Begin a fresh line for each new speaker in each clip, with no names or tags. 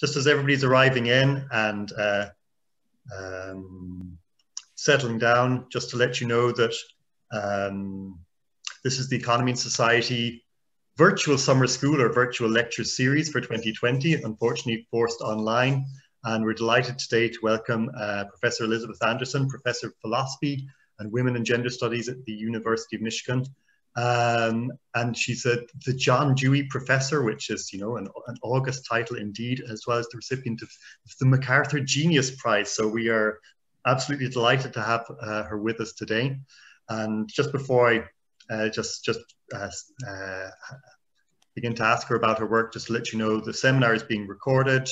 just as everybody's arriving in and uh, um, settling down, just to let you know that um, this is the Economy and Society virtual summer school or virtual lecture series for 2020, unfortunately forced online. And we're delighted today to welcome uh, Professor Elizabeth Anderson, Professor of Philosophy and Women and Gender Studies at the University of Michigan. Um, and she's a, the John Dewey Professor, which is, you know, an, an August title indeed, as well as the recipient of, the MacArthur Genius Prize. So we are absolutely delighted to have uh, her with us today. And just before I uh, just just uh, uh, begin to ask her about her work, just to let you know, the seminar is being recorded.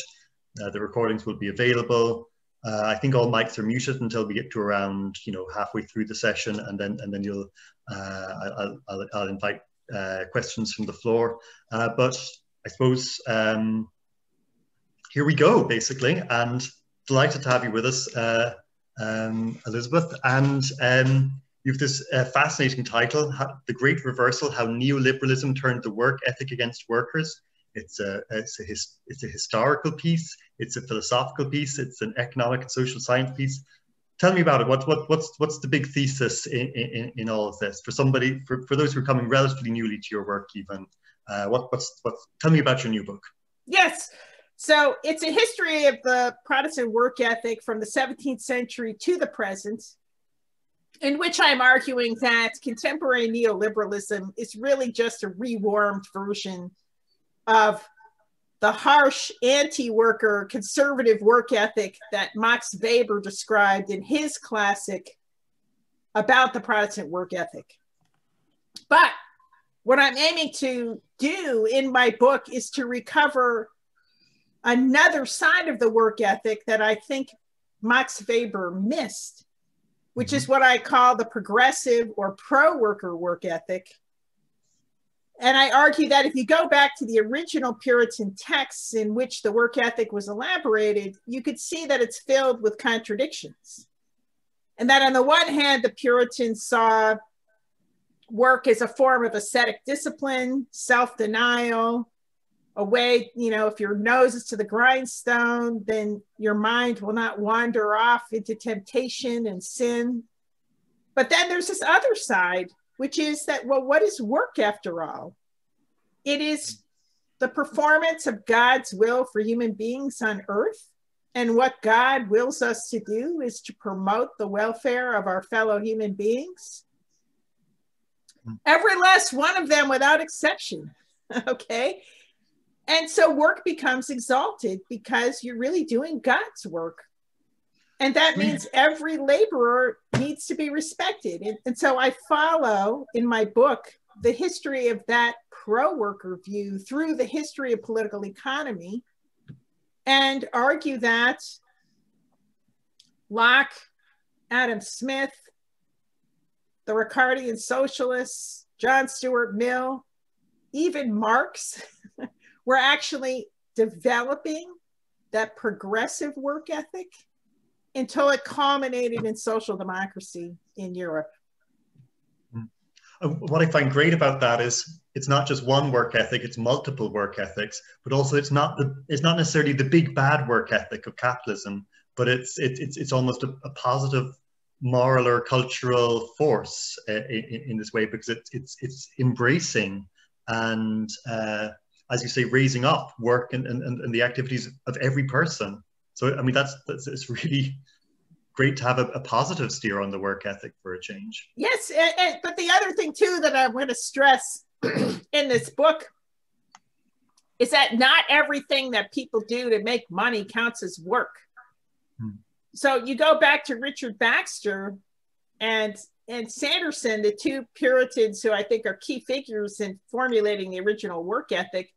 Uh, the recordings will be available. Uh, I think all mics are muted until we get to around, you know, halfway through the session, and then and then you'll, uh, I'll, I'll, I'll, invite uh, questions from the floor. Uh, but I suppose um, here we go, basically, and delighted to have you with us, uh, um, Elizabeth. And um, you have this uh, fascinating title, "The Great Reversal: How Neoliberalism Turned the Work Ethic Against Workers." It's a it's a his, it's a historical piece. It's a philosophical piece. It's an economic and social science piece. Tell me about it. What what what's what's the big thesis in, in, in all of this for somebody for, for those who are coming relatively newly to your work even? Uh, what what's what's tell me about your new book.
Yes. So it's a history of the Protestant work ethic from the 17th century to the present, in which I'm arguing that contemporary neoliberalism is really just a rewarmed version of the harsh anti-worker conservative work ethic that Max Weber described in his classic about the Protestant work ethic. But what I'm aiming to do in my book is to recover another side of the work ethic that I think Max Weber missed, which is mm-hmm. what I call the progressive or pro worker work ethic and I argue that if you go back to the original Puritan texts in which the work ethic was elaborated, you could see that it's filled with contradictions. And that on the one hand, the Puritans saw work as a form of ascetic discipline, self denial, a way, you know, if your nose is to the grindstone, then your mind will not wander off into temptation and sin. But then there's this other side which is that, well, what is work after all? It is the performance of God's will for human beings on earth. And what God wills us to do is to promote the welfare of our fellow human beings. Every last one of them without exception. Okay. And so work becomes exalted because you're really doing God's work. And that means every laborer needs to be respected. And, and, so I follow in my book the history of that pro worker view through the history of political economy and argue that Locke, Adam Smith, the Ricardian socialists, John Stuart Mill, even Marx were actually developing that progressive work ethic until it culminated in social democracy in Europe.
What I find great about that is it's not just one work ethic; it's multiple work ethics. But also, it's not the it's not necessarily the big bad work ethic of capitalism, but it's it, it's it's almost a, a positive moral or cultural force uh, in, in, this way because it's it's it's embracing and uh, as you say, raising up work and, and, and the activities of every person so I mean, that's, that's it's really great to have a, a, positive steer on the work ethic for a change.
Yes, and, and, but the other thing too that I'm going to stress in this book is that not everything that people do to make money counts as work. Hmm. So you go back to Richard Baxter and and Sanderson, the two Puritans who I think are key figures in formulating the original work ethic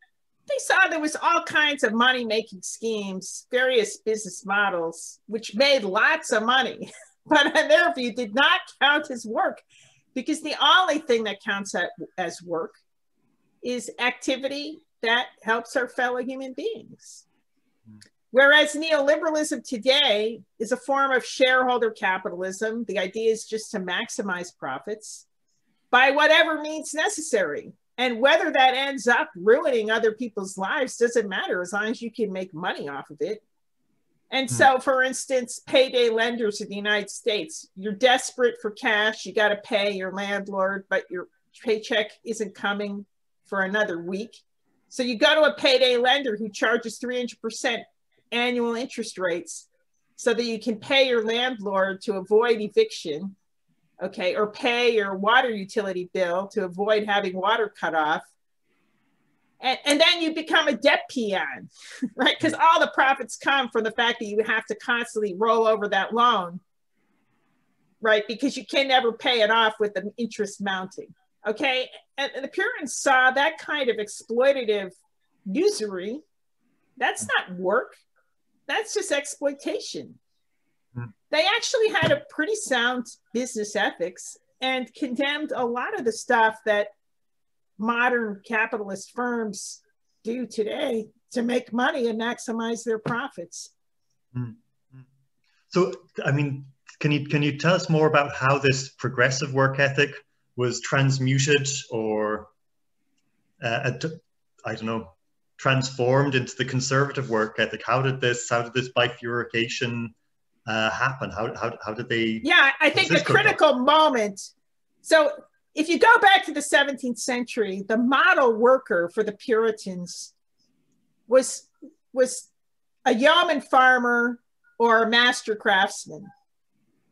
they saw there was all kinds of money making schemes, various business models, which made lots of money, but in their view did not count as work because the only thing that counts as work is activity that helps our fellow human beings. Whereas neoliberalism today is a form of shareholder capitalism. The idea is just to maximize profits by whatever means necessary And whether that ends up ruining other people's lives doesn't matter as long as you can make money off of it. And hmm. so, for instance, payday lenders in the United States, you're desperate for cash, you got to pay your landlord, but your paycheck isn't coming for another week. So you go to a payday lender who charges 300% annual interest rates so that you can pay your landlord to avoid eviction, okay, or pay your water utility bill to avoid having water cut off. And, and then you become a debt peon, right? Because all the profits come from the fact that you have to constantly roll over that loan, right? Because you can never pay it off with the interest mounting, okay? And, and the Puritans saw that kind of exploitative usury. That's not work that's just exploitation. They actually had a pretty sound business ethics and condemned a lot of the stuff that modern capitalist firms do today to make money and maximize their profits. Hmm.
So, I mean, can you can you tell us more about how this progressive work ethic was transmuted or uh, I don't know transformed into the conservative work ethic? How did this, how did this bifurcation uh, happen? How, how, how did they?
Yeah, I think the critical moment. So if you go back to the 17th century, the model worker for the Puritans was, was a yeoman farmer or a master craftsman.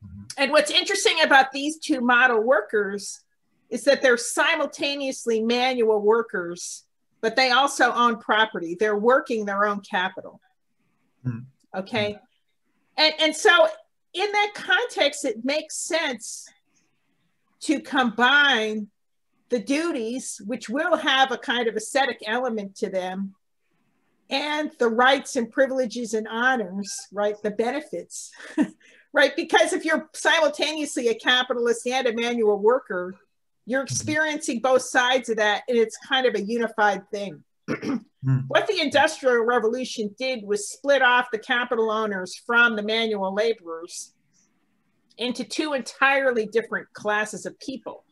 Mm-hmm. And what's interesting about these two model workers is that they're simultaneously manual workers but they also own property. They're working their own capital. Mm. Okay. And, and so, in that context, it makes sense to combine the duties, which will have a kind of ascetic element to them, and the rights and privileges and honors, right? The benefits, right? Because if you're simultaneously a capitalist and a manual worker, you're experiencing both sides of that, and it's kind of a unified thing. Hmm. What the Industrial Revolution did was split off the capital owners from the manual laborers into two entirely different classes of people.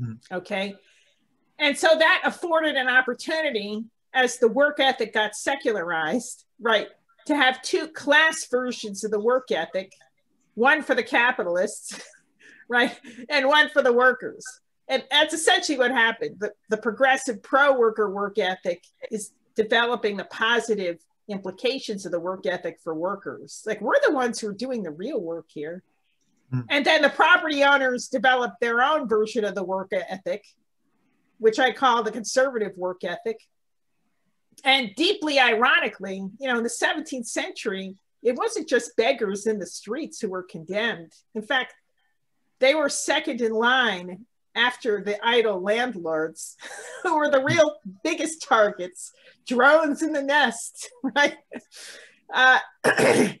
Mm. Okay. And so that afforded an opportunity as the work ethic got secularized, right, to have two class versions of the work ethic one for the capitalists, right, and one for the workers and that's essentially what happened. The, the progressive pro worker work ethic is developing the positive implications of the work ethic for workers. Like we're the ones who are doing the real work here. Mm. And then the property owners develop their own version of the work ethic, which I call the conservative work ethic. And deeply ironically, you know, in the 17th century, it wasn't just beggars in the streets who were condemned. In fact, they were second in line after the idle landlords who were the real biggest targets drones in the nest right? Uh,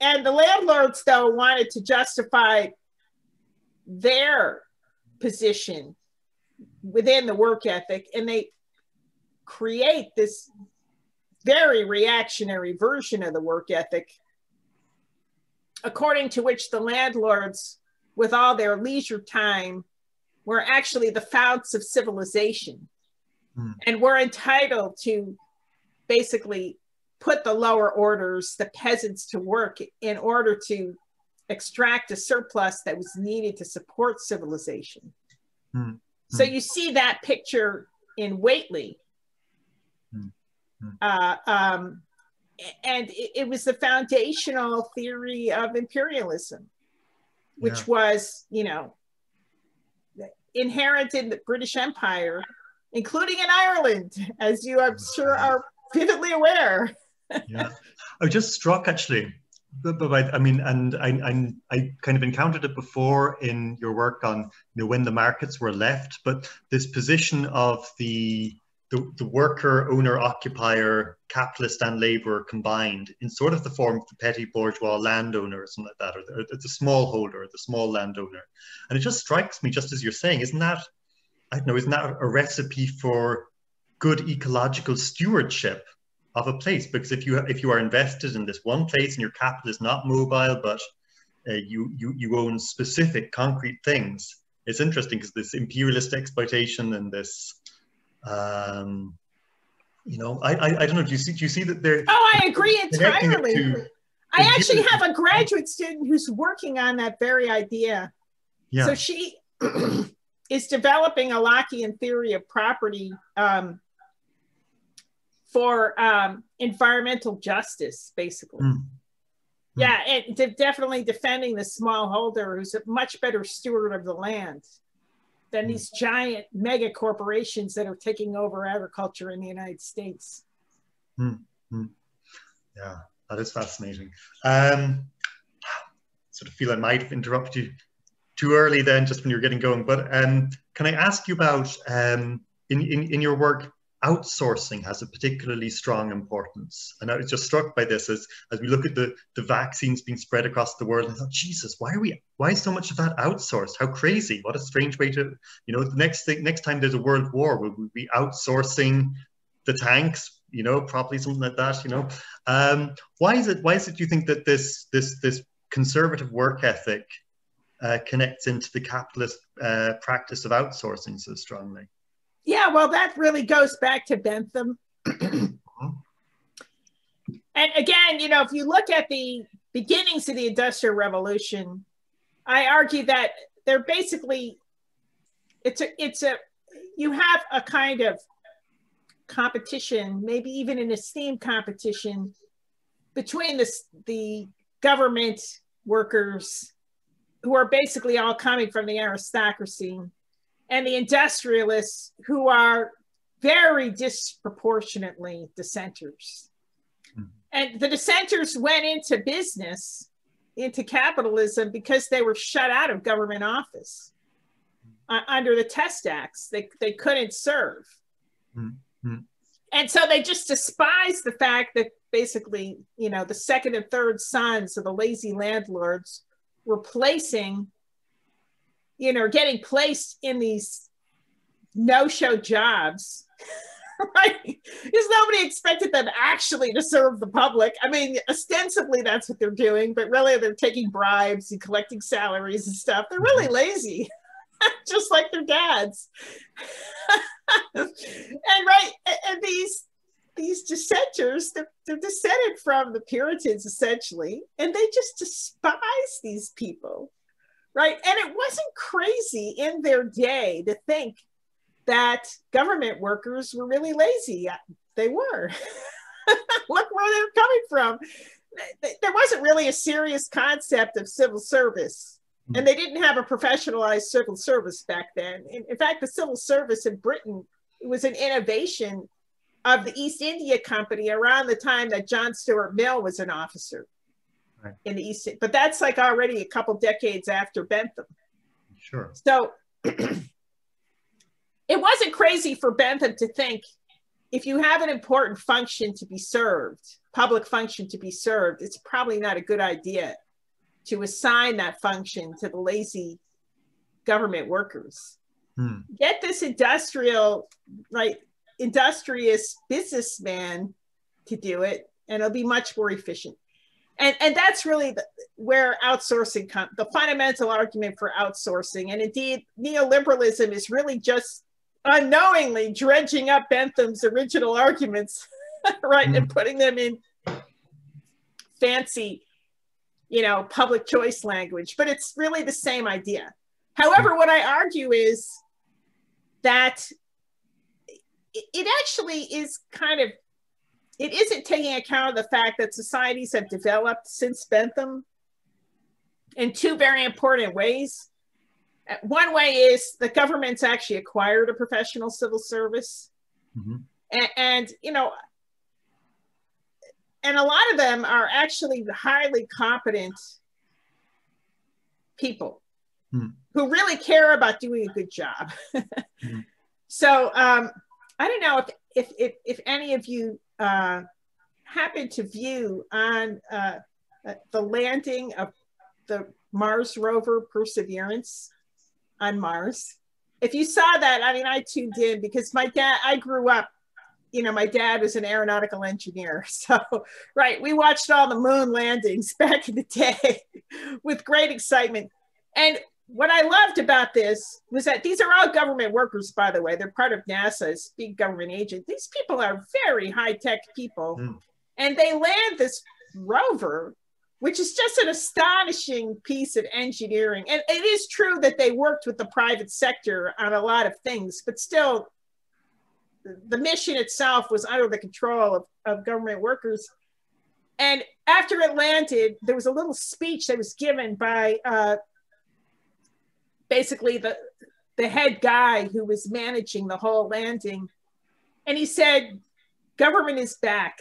and the landlords though wanted to justify their position within the work ethic and they create this very reactionary version of the work ethic according to which the landlords with all their leisure time were actually the founts of civilization mm. and were entitled to basically put the lower orders, the peasants, to work in order to extract a surplus that was needed to support civilization. Mm. So you see that picture in Whately. Mm. Uh, um, and it, it was the foundational theory of imperialism which yeah. was, you know, inherent in the British Empire, including in Ireland, as you I'm sure are vividly aware.
yeah, I was just struck actually. But, but I mean, and I, I, I kind of encountered it before in your work on you know when the markets were left, but this position of the the, the worker, owner, occupier, capitalist, and laborer combined in sort of the form of the petty bourgeois landowner or something like that, or the, or the smallholder, the small landowner. And it just strikes me, just as you're saying, isn't that, I don't know, isn't that a recipe for good ecological stewardship of a place? Because if you if you are invested in this one place and your capital is not mobile, but uh, you, you, you own specific concrete things, it's interesting because this imperialist exploitation and this, um, you know, I, I, I don't know. Do you see? Do you see that they're?
Oh, I agree entirely. I actually have a graduate student who's working on that very idea. Yeah. So she is developing a Lockean theory of property um, for um, environmental justice, basically. Mm. Yeah, and de- definitely defending the smallholder who's a much better steward of the land than mm. these giant mega corporations that are taking over agriculture in the United States.
Mm. Yeah, that is fascinating. Um, sort of feel I might have interrupted you too early then, just when you're getting going. But um, can I ask you about um, in, in in your work? outsourcing has a particularly strong importance. And I was just struck by this as, as we look at the, the vaccines being spread across the world. I thought, Jesus, why are we, why is so much of that outsourced? How crazy. What a strange way to, you know, the next thing, next time there's a world war, will we be outsourcing the tanks, you know, probably something like that, you know? Um, why is it, why is it you think that this, this, this conservative work ethic uh, connects into the capitalist uh, practice of outsourcing so strongly?
Yeah, well, that really goes back to Bentham. and again, you know, if you look at the beginnings of the Industrial Revolution, I argue that they're basically it's a it's a you have a kind of competition, maybe even an esteem competition between the the government workers who are basically all coming from the aristocracy and the industrialists who are very disproportionately dissenters. Mm-hmm. And the dissenters went into business, into capitalism, because they were shut out of government office uh, under the Test Acts. They, they couldn't serve. Mm-hmm. And so they just despised the fact that basically, you know, the second and third sons of the lazy landlords were placing you know, getting placed in these no-show jobs, right? Because nobody expected them actually to serve the public. I mean, ostensibly that's what they're doing, but really they're taking bribes and collecting salaries and stuff. They're really mm-hmm. lazy, just like their dads. and right, and these these dissenters, they're, they're descended from the Puritans essentially, and they just despise these people right? And it wasn't crazy in their day to think that government workers were really lazy. They were. Look where they're coming from. There wasn't really a serious concept of civil service. Hmm. And they didn't have a professionalized civil service back then. In, in fact, the civil service in Britain was an innovation of the East India Company around the time that John Stuart Mill was an officer right. in the East. But that's like already a couple decades after Bentham.
Sure.
So it wasn't crazy for Bentham to think if you have an important function to be served, public function to be served, it's probably not a good idea to assign that function to the lazy government workers. Hmm. Get this industrial, right, industrious businessman to do it, and it'll be much more efficient. And and that's really the, where outsourcing comes the fundamental argument for outsourcing. And indeed neoliberalism is really just unknowingly dredging up bentham's original arguments right mm. and putting them in fancy you know public choice language. But it's really the same idea. However what i argue is that it actually is kind of it isn't taking account of the fact that societies have developed since Bentham in two very important ways. One way is the government's actually acquired a professional civil service. Mm-hmm. And, and, you know, and a lot of them are actually highly competent people mm-hmm. who really care about doing a good job. mm-hmm. So um, I don't know if, if, if, if any of you uh, happened to view on uh, the landing of the Mars rover Perseverance on Mars. If you saw that, I mean, I tuned in because my dad, I grew up, you know, my dad was an aeronautical engineer. So, right, we watched all the moon landings back in the day with great excitement. And what I loved about this was that these are all government workers, by the way. They're part of NASA's big government agent. These people are very high tech people. Mm. And they land this rover, which is just an astonishing piece of engineering. And it is true that they worked with the private sector on a lot of things, but still, the mission itself was under the control of, of government workers. And after it landed, there was a little speech that was given by uh, basically the the head guy who was managing the whole landing. And he said government is back.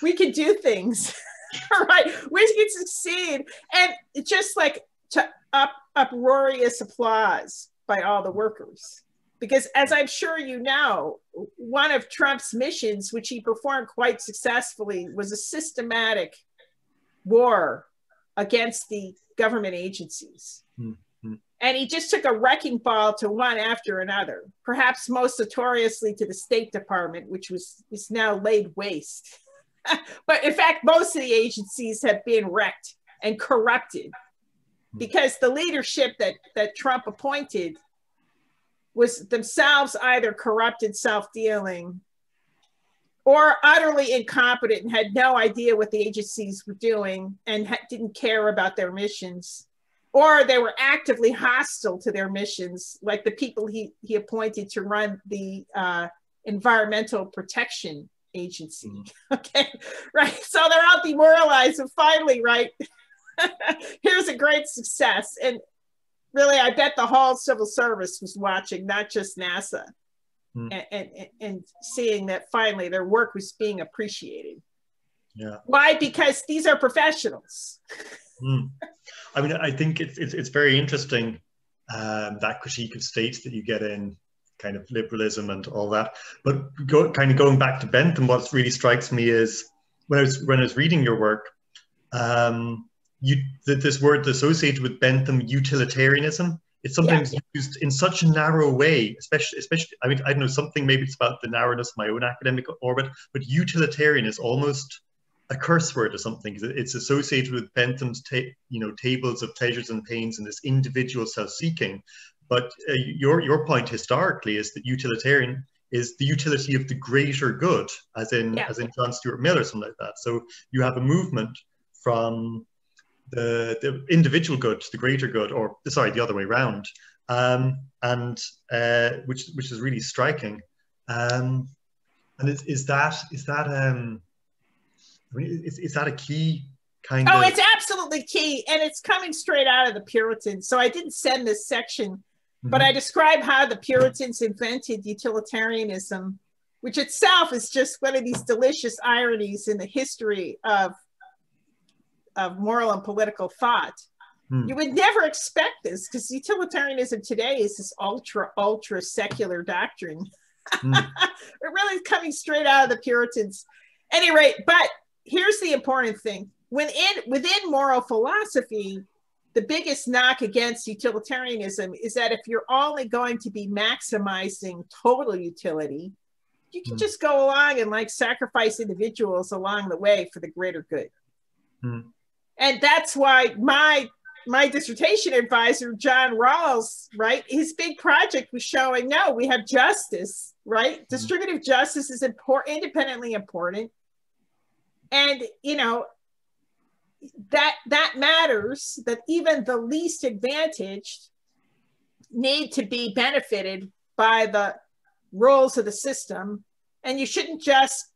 We can do things. Right? We can succeed. And just like to up uproarious applause by all the workers. Because as i'm sure you know one of trump's missions which he performed quite successfully was a systematic war against the government agencies. Hmm and he just took a wrecking ball to one after another, perhaps most notoriously to the State Department, which was is now laid waste. but in fact, most of the agencies have been wrecked and corrupted hmm. because the leadership that, that Trump appointed was themselves either corrupted, self-dealing, or utterly incompetent and had no idea what the agencies were doing and ha- didn't care about their missions or they were actively hostile to their missions, like the people he, he appointed to run the uh, Environmental Protection Agency. Mm. Okay, right. So they're all demoralized, and finally, right, here's a great success. And really, I bet the whole civil service was watching, not just NASA, mm. and, and, and seeing that finally their work was being appreciated.
Yeah.
Why? Because these are professionals.
Mm. I mean, I think it's it's, it's very interesting um, that critique of states that you get in kind of liberalism and all that. But go, kind of going back to Bentham, what really strikes me is when I was when I was reading your work, um, you that this word associated with Bentham, utilitarianism. It's sometimes yeah. used in such a narrow way, especially, especially. I mean, I don't know something. Maybe it's about the narrowness of my own academic orbit, but utilitarian is almost a curse word or something because it's associated with Bentham's ta- you know tables of pleasures and pains and this individual self-seeking. But uh, your your point historically is that utilitarian is the utility of the greater good, as in yeah. as in John Stuart Mill or something like that. So you have a movement from the, the individual good to the greater good, or sorry, the other way around, um, and uh, which which is really striking. Um, and is, is that is that um, I mean, is, is that a key kind
oh,
of?
Oh, it's absolutely key. And it's coming straight out of the Puritans. So I didn't send this section, mm-hmm. but I describe how the Puritans invented utilitarianism, which itself is just one of these delicious ironies in the history of, of moral and political thought. Hmm. You would never expect this because utilitarianism today is this ultra, ultra secular doctrine. Hmm. it really is coming straight out of the Puritans. Any rate, but here's the important thing within within moral philosophy the biggest knock against utilitarianism is that if you're only going to be maximizing total utility you can mm. just go along and like sacrifice individuals along the way for the greater good mm. and that's why my my dissertation advisor john rawls right his big project was showing no we have justice right mm. distributive justice is important independently important and you know that that matters that even the least advantaged need to be benefited by the rules of the system. And you shouldn't just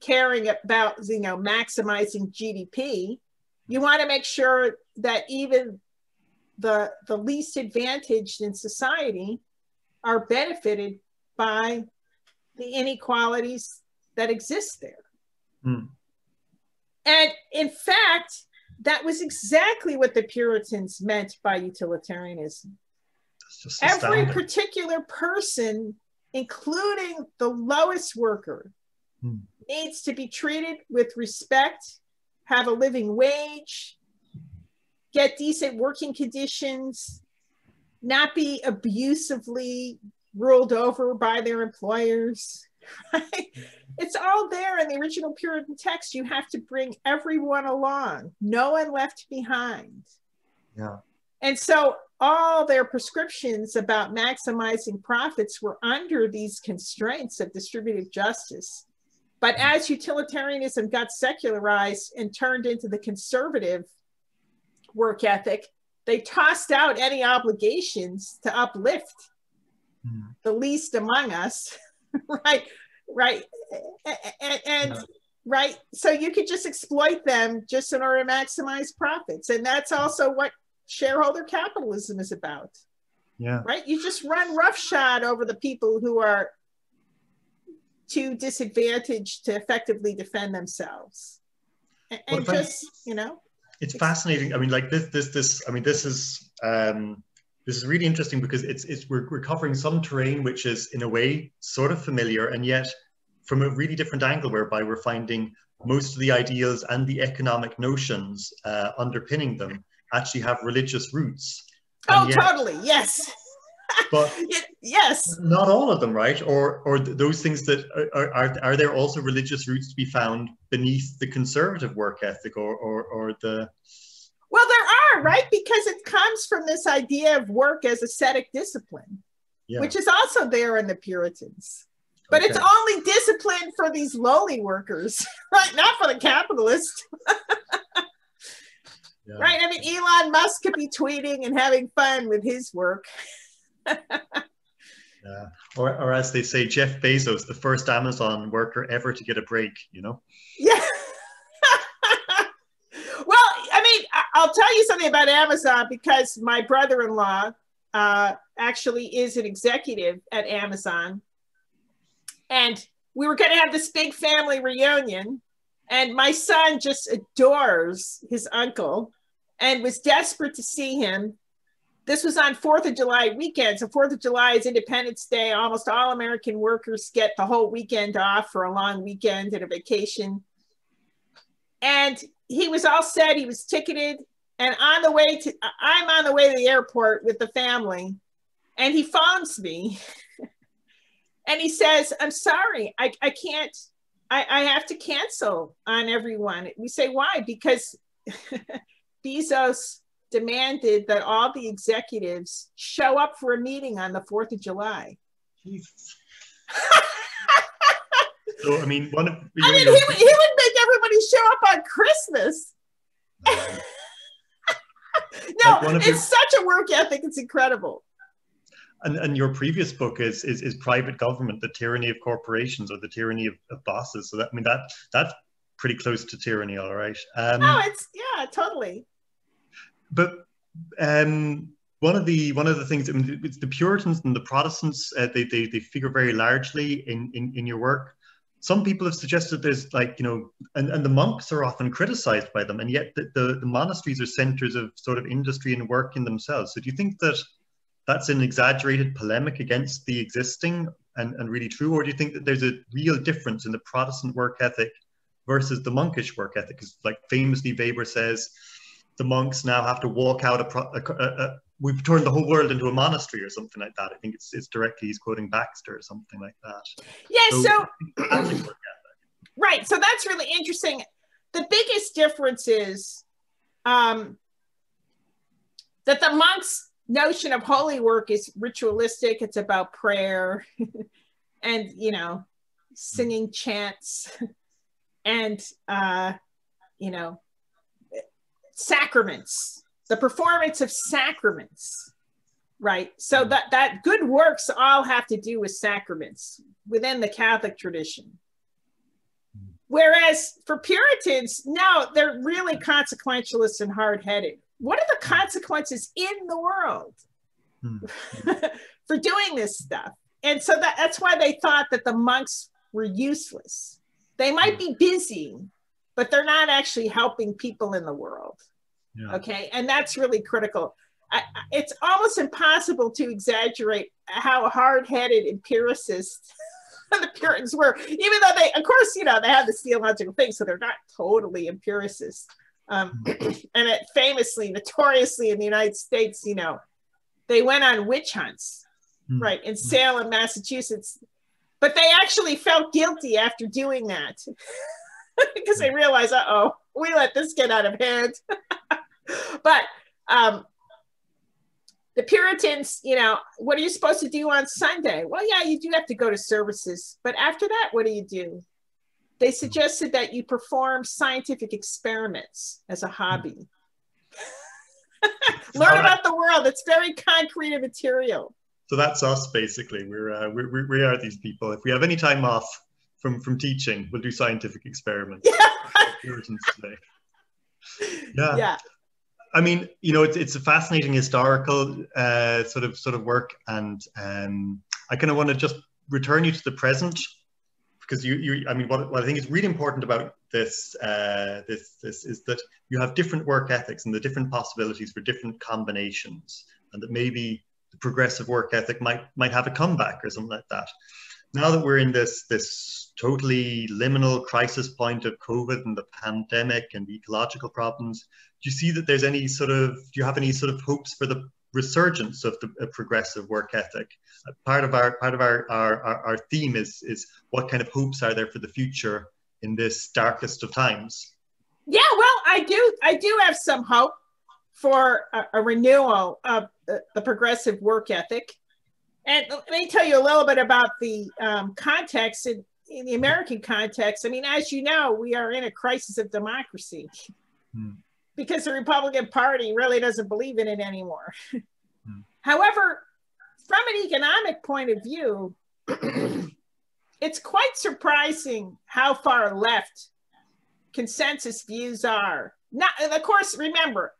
caring about you know maximizing gdp you want to make sure that even the the least advantaged in society are benefited by the inequalities that exist there. Mm. And in fact, that was exactly what the Puritans meant by utilitarianism. Every particular person, including the lowest worker, hmm. needs to be treated with respect, have a living wage, get decent working conditions, not be abusively ruled over by their employers. Right? It's all there in the original Puritan text. You have to bring everyone along, no one left behind.
Yeah.
And so all their prescriptions about maximizing profits were under these constraints of distributive justice. But as utilitarianism got secularized and turned into the conservative work ethic, they tossed out any obligations to uplift mm. the least among us, right? Right. And, and right. So you could just exploit them just in order to maximize profits. And that's also what shareholder capitalism is about.
Yeah.
Right. You just run roughshod over the people who are too disadvantaged to effectively defend themselves. And, and just, I, you know,
it's fascinating. I mean, like this, this, this, I mean, this is, um, this is really interesting because it's, it's we're, we're covering some terrain which is in a way sort of familiar and yet from a really different angle whereby we're finding most of the ideals and the economic notions uh, underpinning them actually have religious roots.
Oh, yet, totally. Yes.
But
yes,
not all of them, right? Or or those things that are, are are there also religious roots to be found beneath the conservative work ethic or or, or the
well, there are, right? Because it comes from this idea of work as ascetic discipline, yeah. which is also there in the Puritans. But okay. it's only discipline for these lowly workers, right? Not for the capitalists. yeah. Right? I mean, Elon Musk could be tweeting and having fun with his work.
yeah. Or, or as they say, Jeff Bezos, the first Amazon worker ever to get a break, you know?
Yeah. well, I mean, I'll tell you something about Amazon because my brother in law uh, actually is an executive at Amazon. And we were going to have this big family reunion. And my son just adores his uncle and was desperate to see him this was on Fourth of July weekend. So Fourth of July is Independence Day. Almost all American workers get the whole weekend off for a long weekend and a vacation. And he was all set. He was ticketed, and on the way to, I'm on the way to the airport with the family, and he phones me, and he says, "I'm sorry, I, I can't. I, I have to cancel on everyone." We say, "Why?" Because Bezos demanded that all the executives show up for a meeting on the 4th of July.
so, I mean, one of
I mean, he, would, he would make everybody show up on Christmas. no, like it's your, such a work ethic. It's incredible.
And, and your previous book is, is is private government, the tyranny of corporations or the tyranny of, of bosses. So that I mean that that's pretty close to tyranny, all right.
Um, no, it's yeah, totally
but um, one of the one of the things I mean, it's the Puritans and the Protestants uh, they, they they figure very largely in, in in your work. Some people have suggested there's like you know, and, and the monks are often criticized by them, and yet the, the, the monasteries are centers of sort of industry and work in themselves. So do you think that that's an exaggerated polemic against the existing and, and really true, or do you think that there's a real difference in the Protestant work ethic versus the monkish work ethic? Because like famously Weber says the monks now have to walk out a, pro- a, a, we've turned the whole world into a monastery or something like that. I think it's it's directly he's quoting Baxter or something like that.
Yeah, so, so right, so that's really interesting. The biggest difference is um, that the monks' notion of holy work is ritualistic. It's about prayer, and you know, singing chants, and uh, you know, sacraments, the performance of sacraments, right? So mm-hmm. that, that good works all have to do with sacraments within the Catholic tradition. Whereas for Puritans, no, they're really consequentialist and hard headed. What are the consequences in the world for doing this stuff? And so that, that's why they thought that the monks were useless. They might be busy, but they're not actually helping people in the world. Yeah. Okay. And that's really critical. I, it's almost impossible to exaggerate how hard headed empiricists the Puritans were, even though they, of course, you know, they have this theological thing, so they're not totally empiricists. Um, hmm. and it famously, notoriously in the United States, you know, they went on witch hunts, mm. right, in Salem, Massachusetts, but they actually felt guilty after doing that. because they realized, uh oh, we let this get out of hand. but um, the Puritans, you know, what are you supposed to do on Sunday? Well, yeah, you do have to go to services, but after that, what do you do? They suggested that you perform scientific experiments as a hobby. Learn about the world. It's very concrete and material.
So that's us, basically. We're, uh, we're, we are these people. If we have any time off from, from teaching, we'll do scientific experiments.
Yeah.
yeah.
yeah.
I mean, you know, it's, it's a fascinating historical uh, sort of sort of work, and um, I kind of want to just return you to the present because you, you I mean, what, what I think is really important about this, uh, this, this is that you have different work ethics and the different possibilities for different combinations, and that maybe the progressive work ethic might might have a comeback or something like that. Now that we're in this this totally liminal crisis point of COVID and the pandemic and the ecological problems, do you see that there's any sort of, do you have any sort of hopes for the resurgence of the progressive work ethic? Uh, part of our part of our, our, our theme is is what kind of hopes are there for the future in this darkest of times?
Yeah, well, I do I do have some hope for a, a renewal of the, the, progressive work ethic. And let me tell you a little bit about the um, context in, in the American context. I mean, as you know, we are in a crisis of democracy. Hmm because the Republican Party really doesn't believe in it anymore. Hmm. However, from an economic point of view, it's quite surprising how far left consensus views are. Not, of course, remember,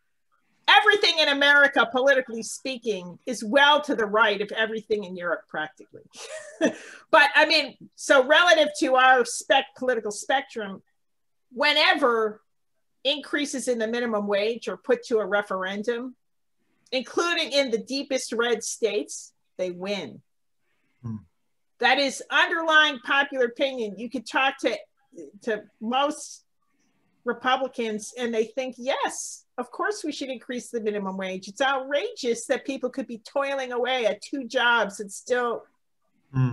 everything in America, politically speaking, is well to the right of everything in Europe, practically. but I mean, so relative to our spec political spectrum, whenever increases in the minimum wage are put to a referendum, including in the deepest red states, they win. Hmm. That is underlying popular opinion. You could talk to, to most Republicans and they think, yes, of course we should increase the minimum wage. It's outrageous that people could be toiling away at two jobs and still hmm.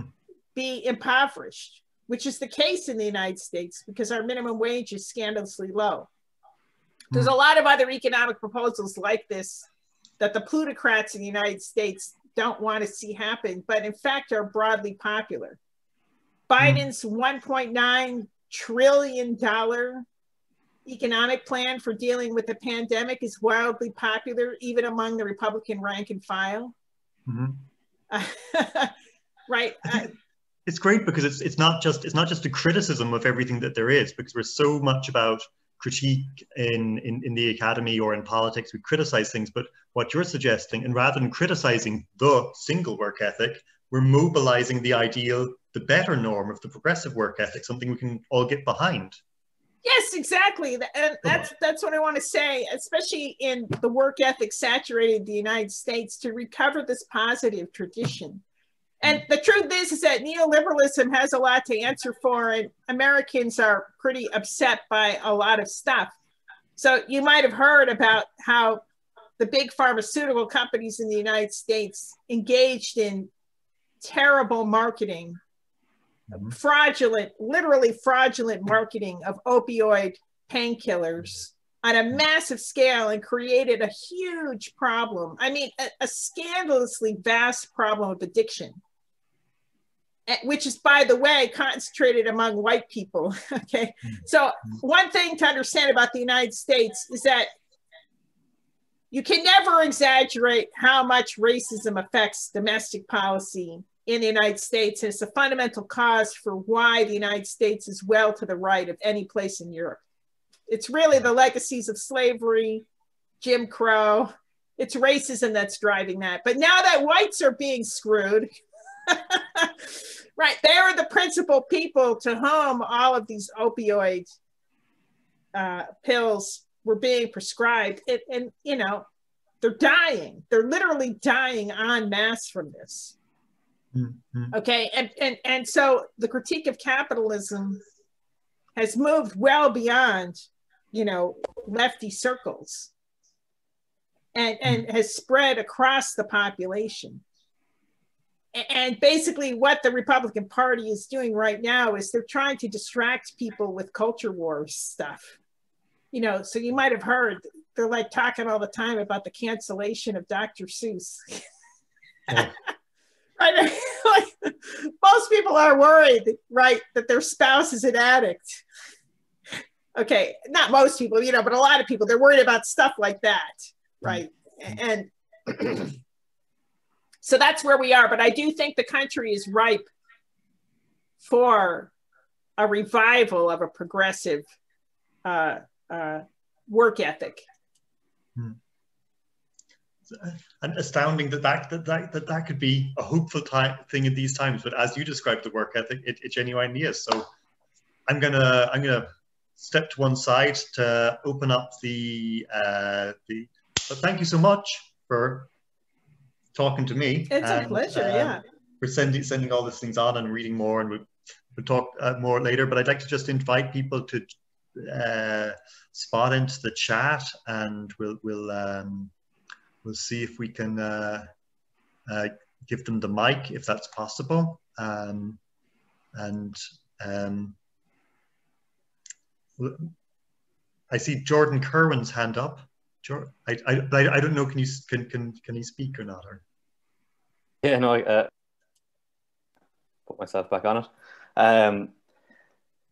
be impoverished, which is the case in the United States because our minimum wage is scandalously low. There's a hmm. lot of other economic proposals like this that the plutocrats in the United States don't want to see happen, but in fact are broadly popular. Biden's $1.9 trillion economic plan for dealing with the pandemic is wildly popular, even among the Republican rank and file. Mm-hmm. right.
it's great because it's it's not just it's not just a criticism of everything that there is because we're so much about critique in, in, in the academy or in politics, we criticize things, but what you're suggesting, and rather than criticizing the single work ethic, we're mobilizing the ideal, the better norm of the progressive work ethic, something we can all get behind.
Yes, exactly. And that's that's what I want to say, especially in the work ethic saturated the United States to recover this positive tradition. And the truth is, is that neoliberalism has a lot to answer for, and Americans are pretty upset by a lot of stuff. So you might have heard about how the big pharmaceutical companies in the United States engaged in terrible marketing, mm-hmm. fraudulent, literally fraudulent marketing of opioid painkillers on a massive scale and created a huge problem. I mean, a, a scandalously vast problem of addiction Eh, which is by the way concentrated among white people okay hmm. so one thing to understand about the united states is that you can never exaggerate how much racism affects domestic policy in the united states and it's a fundamental cause for why the united states is well to the right of any place in europe it's really the legacies of slavery jim crow it's racism that's driving that but now that whites are being screwed right. They are the principal people to whom all of these opioid uh, pills were being prescribed. And, and, you know, they're dying. They're literally dying en masse from this. Mm-hmm. Okay. And, and, and so the critique of capitalism has moved well beyond, you know, lefty circles and, and mm-hmm. has spread across the population and basically what the republican party is doing right now is they're trying to distract people with culture war stuff you know, so you might have heard they're like talking all the time about the cancellation of Dr. Seuss. Yeah. right? like, most people are worried, right, that their spouse is an addict. Okay, not most people, you know, but a lot of people, they're worried about stuff like that, right? And so that's where we are. But I do think the country is ripe for a revival of a progressive uh, uh, work ethic.
And astounding that that, that that that that could be a hopeful time, thing in these times. But as you described the work ethic, it, it genuinely is. So I'm gonna I'm gonna step to one side to open up the uh, the. But thank you so much for talking to me.
It's and, a pleasure. Um, yeah.
For sending sending all these things on and reading more, and we'll, we'll talk uh, more later. But I'd like to just invite people to uh, spot into the chat, and we'll we'll um, we'll see if we can uh, uh, give them the mic if that's possible. Um, and um, I see Jordan Kerwin's hand up. I, I, I don't know. Can you can can can he speak or not? Or?
Yeah, no. I uh, put myself back on it. Um,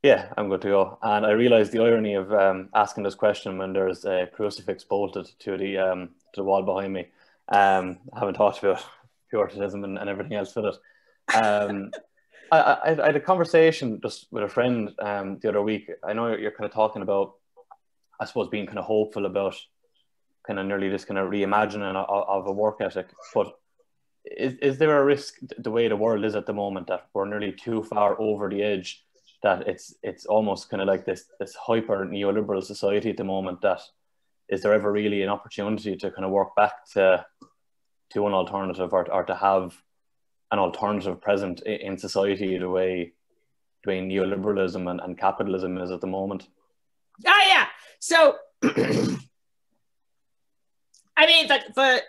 yeah, I'm good to go. And I realised the irony of um, asking this question when there's a crucifix bolted to the um, the wall behind me. Um, I haven't talked about Puritanism and, and everything else with it. Um, I, I, I, had a conversation just with a friend um, the other week. I know you're kind of talking about, I suppose, being kind of hopeful about kind of nearly this kind of reimagining of, of a work ethic. But is, is there a risk, the way the world is at the moment, that we're nearly too far over the edge? that it's it's almost kind of like this this hyper neoliberal society at the moment that is there ever really an opportunity to kind of work back to to an alternative or, or to have an alternative present in society the way way neoliberalism and, and capitalism is at the moment?
Oh yeah. So i mean the, the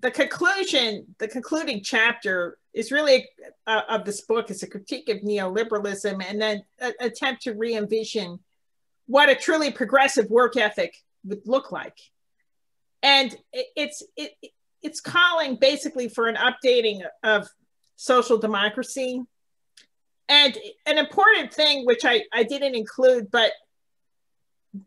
the conclusion the concluding chapter is really uh, of this book is a critique of neoliberalism and then an attempt to re-envision what a truly progressive work ethic would look like and it, it's it, it's calling basically for an updating of social democracy and an important thing which i, I didn't include but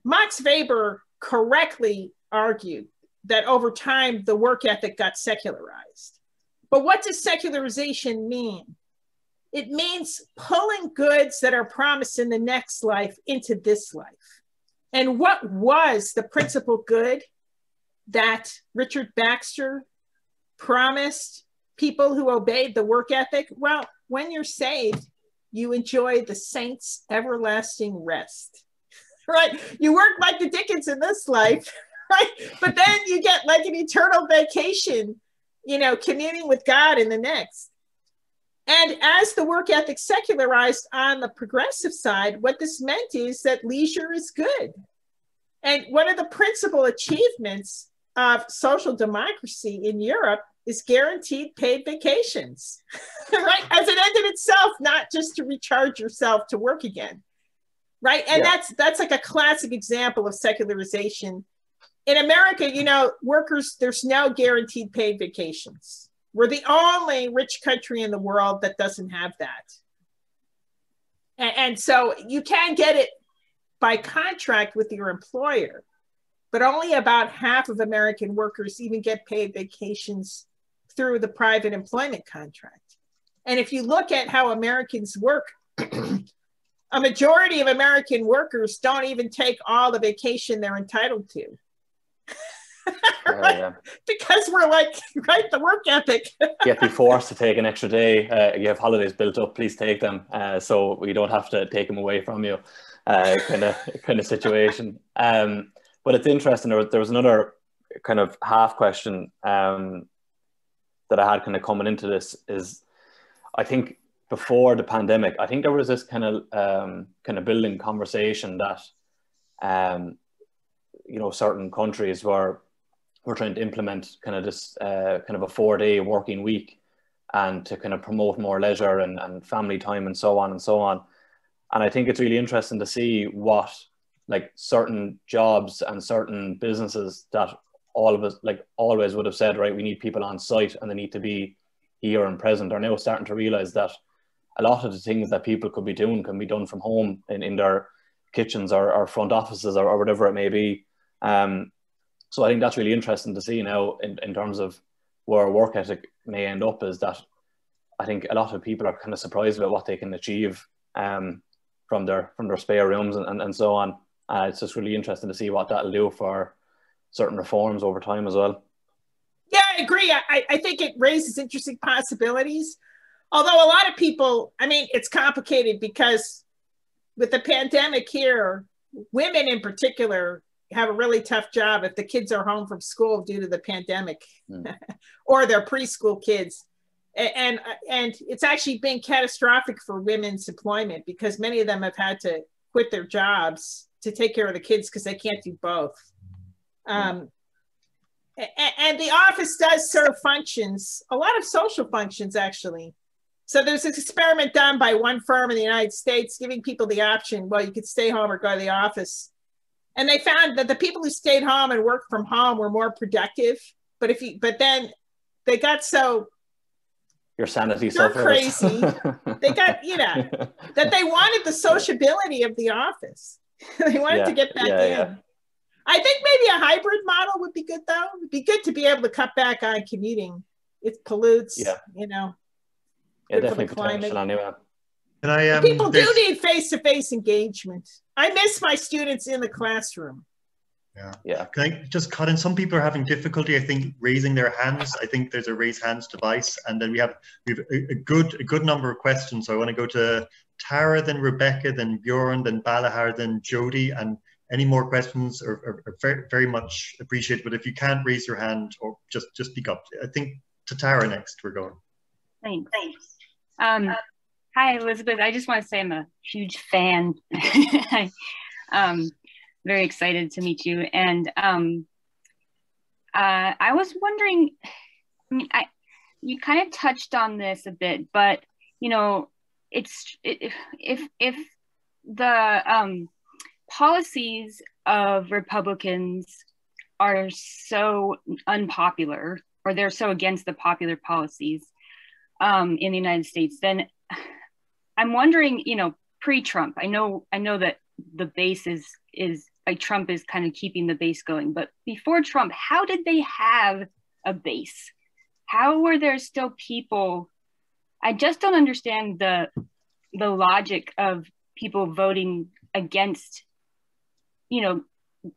max weber correctly argued that over time the work ethic got secularized but what does secularization mean? It means pulling goods that are promised in the next life into this life. And what was the principal good that Richard Baxter promised people who obeyed the work ethic? Well, when you're saved, you enjoy the saints' everlasting rest. Right? You work like the Dickens in this life, right? But then you get like an eternal vacation you know, communing with God in the next. And as the work ethic secularized on the progressive side, what this meant is that leisure is good. And one of the principal achievements of social democracy in Europe is guaranteed paid vacations, right? As an end in itself, not just to recharge yourself to work again, right? And yeah. that's that's like a classic example of secularization in America, you know, workers, there's no guaranteed paid vacations. We're the only rich country in the world that doesn't have that. And, and so you can get it by contract with your employer, but only about half of American workers even get paid vacations through the private employment contract. And if you look at how Americans work, a majority of American workers don't even take all the vacation they're entitled to. right? yeah. Because we're like, right, the work ethic.
Yet be forced to take an extra day. Uh, you have holidays built up, please take them. Uh, so we don't have to take them away from you. kind of kind of situation. Um, but it's interesting. There was, there was another kind of half question um, that I had kind of coming into this is, I think before the pandemic, I think there was this kind of um, kind of building conversation that um, you know certain countries were were trying to implement kind of this uh, kind of a four day working week and to kind of promote more leisure and, and family time and so on and so on and i think it's really interesting to see what like certain jobs and certain businesses that all of us like always would have said, right, we need people on site and they need to be here and present are now starting to realize that a lot of the things that people could be doing can be done from home in, in their kitchens or, or front offices or, or whatever it may be. Um, so I think that's really interesting to see now in, in terms of where our work ethic may end up is that I think a lot of people are kind of surprised about what they can achieve um, from their from their spare rooms and, and, and so on. Uh, it's just really interesting to see what that'll do for certain reforms over time as well.
Yeah, I agree. I, I think it raises interesting possibilities. Although a lot of people, I mean, it's complicated because with the pandemic here, women in particular have a really tough job if the kids are home from school due to the pandemic mm. or their preschool kids. And and it's actually been catastrophic for women's employment because many of them have had to quit their jobs to take care of the kids because they can't do both. Um, and the office does serve functions a lot of social functions actually. So there's this experiment done by one firm in the united states giving people the option well you could stay home or go to the office and they found that the people who stayed home and worked from home were more productive but if you but then they got so
your sanity
You're crazy. they got, you know, that they wanted the sociability of the office. they wanted yeah, to get back yeah, in. Yeah. I think maybe a hybrid model would be good though. It'd be good to be able to cut back on commuting. It pollutes, yeah. you know.
Yeah, definitely potential anyway.
And I
um, people do need face-to-face engagement. I miss my students in the classroom.
Yeah. Yeah. Can I just cut in? Some people are having difficulty, I think, raising their hands. I think there's a raise hands device, and then we have we have a, a good a good number of questions. So I want to go to Tara, then Rebecca, then Bjorn, then Balahar, then Jody, and any more questions are, are, are, very, very much appreciated. But if you can't raise your hand or just just speak up, I think to Tara next we're going.
Thanks. Thanks. Um, hi, Elizabeth. I just want to say I'm a huge fan. um, very excited to meet you. And um, uh, I was wondering, I mean, I you kind of touched on this a bit, but you know, it's if if if the um, policies of Republicans are so unpopular, or they're so against the popular policies um, in the United States, then I'm wondering, you know, pre-Trump. I know I know that the base is is like Trump is kind of keeping the base going. But before Trump, how did they have a base? How were there still people? I just don't understand the the logic of people voting against, you know,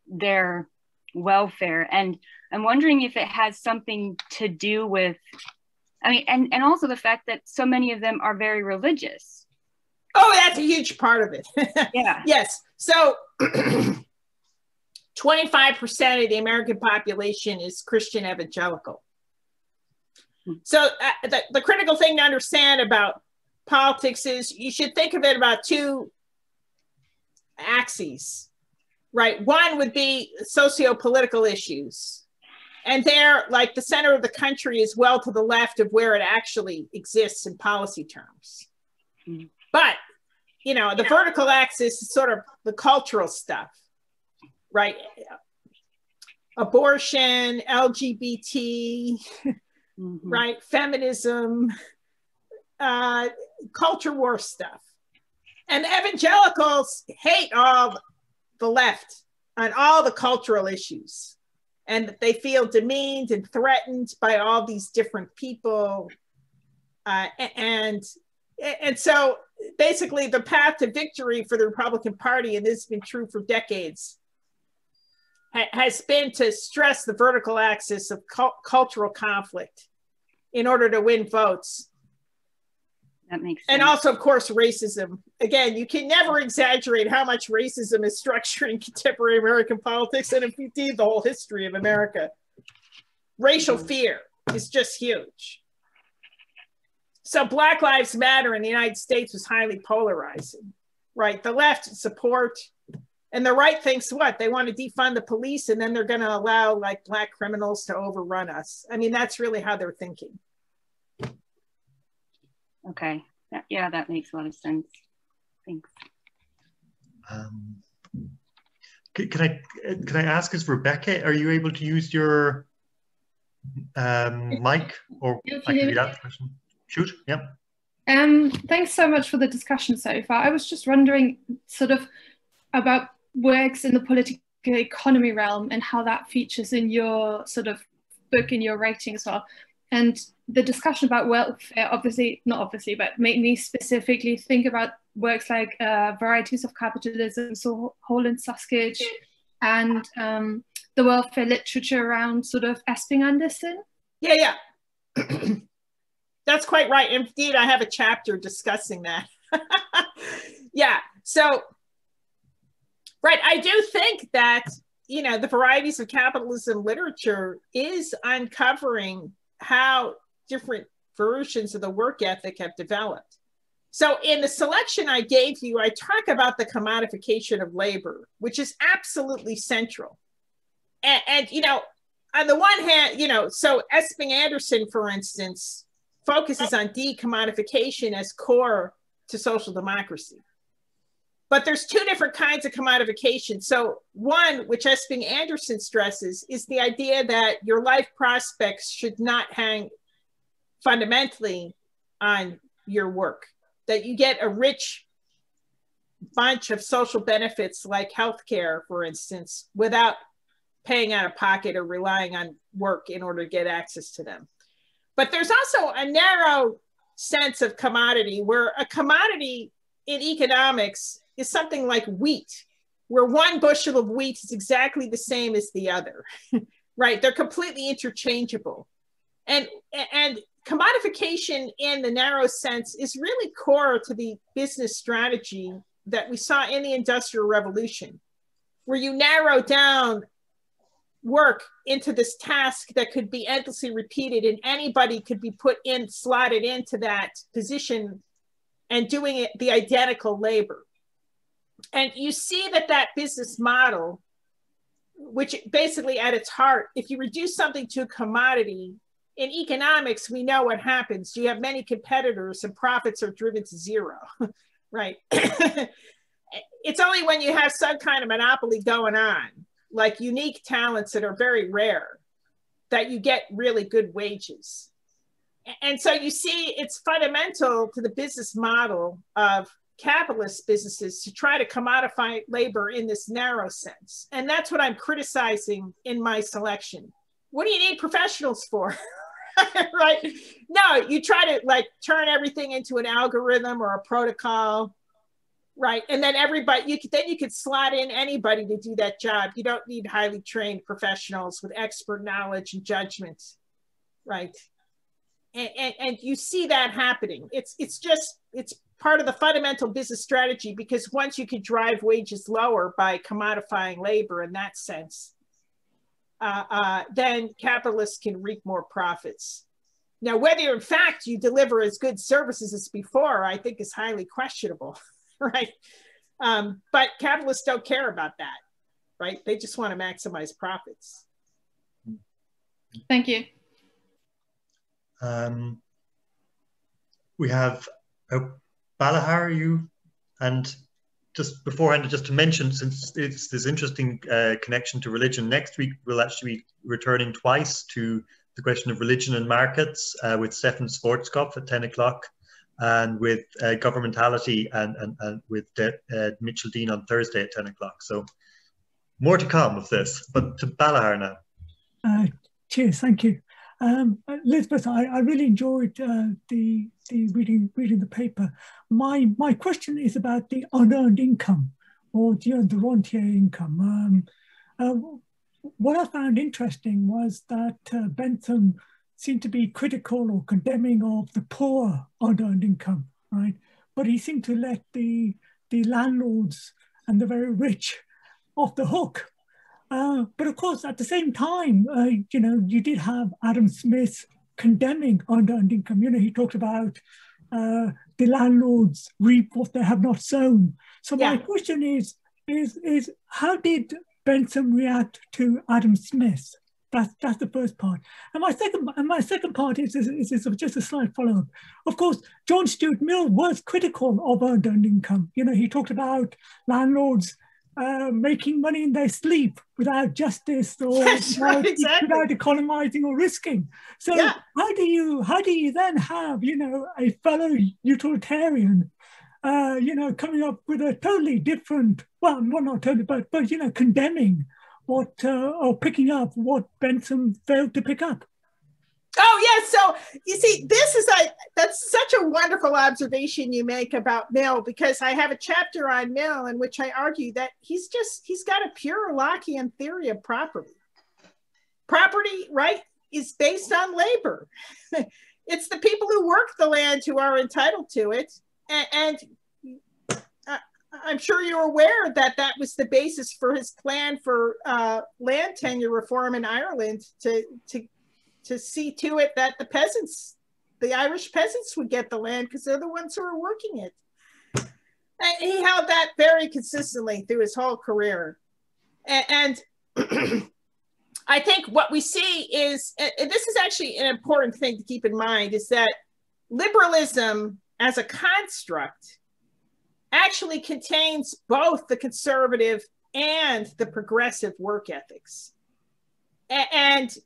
their welfare. And I'm wondering if it has something to do with I mean, and, and also the fact that so many of them are very religious.
Oh, that's a huge part of it.
Yeah.
yes. So 25% of the American population is Christian evangelical. So uh, the, the critical thing to understand about politics is you should think of it about two axes, right? One would be socio-political issues. And there, like the center of the country is well to the left of where it actually exists in policy terms. Mm-hmm. But, you know, the vertical axis is sort of the cultural stuff right? Abortion, LGBT, mm-hmm. right? Feminism, uh, culture war stuff. And evangelicals hate all the left on all the cultural issues and that they feel demeaned and threatened by all these different people. Uh, and and so basically the path to victory for the Republican Party, and this has been true for decades, has been to stress the vertical axis of cu- cultural conflict in order to win votes.
That makes
sense. And also, of course, racism. Again, you can never exaggerate how much racism is structuring contemporary American politics and indeed the whole history of America. Racial mm-hmm. fear is just huge. So, Black Lives Matter in the United States was highly polarizing, right? The left support and the right thinks what? They want to defund the police and then they're going to allow like black criminals to overrun us. I mean that's really how they're thinking.
Okay. Yeah that makes a lot of sense. Thanks.
Um, can I can I ask as Rebecca, are you able to use your um, mic or I can read out the question? Shoot, yeah.
Um, thanks so much for the discussion so far. I was just wondering sort of about works in the political economy realm and how that features in your sort of book in your writing as well. And the discussion about welfare, obviously, not obviously, but made me specifically think about works like uh, Varieties of Capitalism, so Hall and Soskice, and um, the welfare literature around sort of Esping Andersen.
Yeah, yeah. That's quite right. Indeed, I have a chapter discussing that. yeah. So, right, I do think that, you know, the varieties of capitalism literature is uncovering how different versions of the work ethic have developed. So, in the selection I gave you, I talk about the commodification of labor, which is absolutely central. And, and you know, on the one hand, you know, so Esping Andersen, for instance, focuses on decommodification as core to social democracy. But there's two different kinds of commodification. So one, which Esping Andersen stresses, is the idea that your life prospects should not hang fundamentally on your work, that you get a rich bunch of social benefits like healthcare, for instance, without paying out of pocket or relying on work in order to get access to them. But there's also a narrow sense of commodity where a commodity in economics is something like wheat, where one bushel of wheat is exactly the same as the other, right? They're completely interchangeable. And, and commodification in the narrow sense is really core to the business strategy that we saw in the Industrial Revolution, where you narrow down work into this task that could be endlessly repeated and anybody could be put in slotted into that position and doing it the identical labor. And you see that that business model which basically at its heart if you reduce something to a commodity in economics we know what happens. You have many competitors and profits are driven to zero right? It's only when you have some kind of monopoly going on like unique talents that are very rare that you get really good wages. And so you see, it's fundamental to the business model of capitalist businesses to try to commodify labor in this narrow sense. And that's what I'm criticizing in my selection. What do you need professionals for? right? No, you try to like turn everything into an algorithm or a protocol right and then everybody you could then you could slot in anybody to do that job. You don't need highly trained professionals with expert knowledge and judgment. Right. And, and, and you see that happening. It's it's just it's part of the fundamental business strategy because once you can drive wages lower by commodifying labor in that sense uh, uh, then capitalists can reap more profits. Now whether in fact you deliver as good services as before i think is highly questionable right? Um, but capitalists don't care about that, right? They just want to maximize profits.
Thank you.
Um, we have uh, Balahar, you, and just beforehand, just to mention, since it's this interesting uh, connection to religion, next week we'll actually be returning twice to the question of religion and markets uh, with Stefan Schwarzkopf at 10 o'clock and with uh, governmentality and, and, and with uh, Mitchell Dean on Thursday at 10 o'clock. So more to come of this, but to Balahar now.
Uh, cheers, thank you. Um, Elizabeth, I, I really enjoyed uh, the, the reading reading the paper. My my question is about the unearned income or the, the rentier income. Um, uh, what I found interesting was that uh, Bentham seemed to be critical or condemning of the poor unearned income, right? But he seemed to let the the landlords and the very rich off the hook. Uh, but of course, at the same time, uh, you know, you did have Adam Smith condemning unearned income. You know, he talked about uh, the landlords reap what they have not sown. So yeah. my question is, is, is how did Bentham react to Adam Smith? That's that's the first part. And my second and my second part is, is, is, just a slight follow-up. Of course, John Stuart Mill was critical of earned income. You know, he talked about landlords uh, making money in their sleep without justice or
right, exactly.
without economizing or risking. So
Yeah.
how do you how do you then have you know a fellow utilitarian, uh, you know, coming up with a totally different well, well not totally, but but you know, condemning what uh, or picking up what Bentham failed to pick up.
Oh yes, so you see, this is a that's such a wonderful observation you make about Mill because I have a chapter on Mill in which I argue that he's just he's got a pure Lockean theory of property. Property, right, is based on labor. it's the people who work the land who are entitled to it, and, and I'm sure you're aware that that was the basis for his plan for uh, land tenure reform in Ireland to to to see to it that the peasants, the Irish peasants, would get the land because they're the ones who are working it. And he held that very consistently through his whole career. A- And, I think what we see is, and this is actually an important thing to keep in mind, is that liberalism as a construct actually contains both the conservative and the progressive work ethics. A- And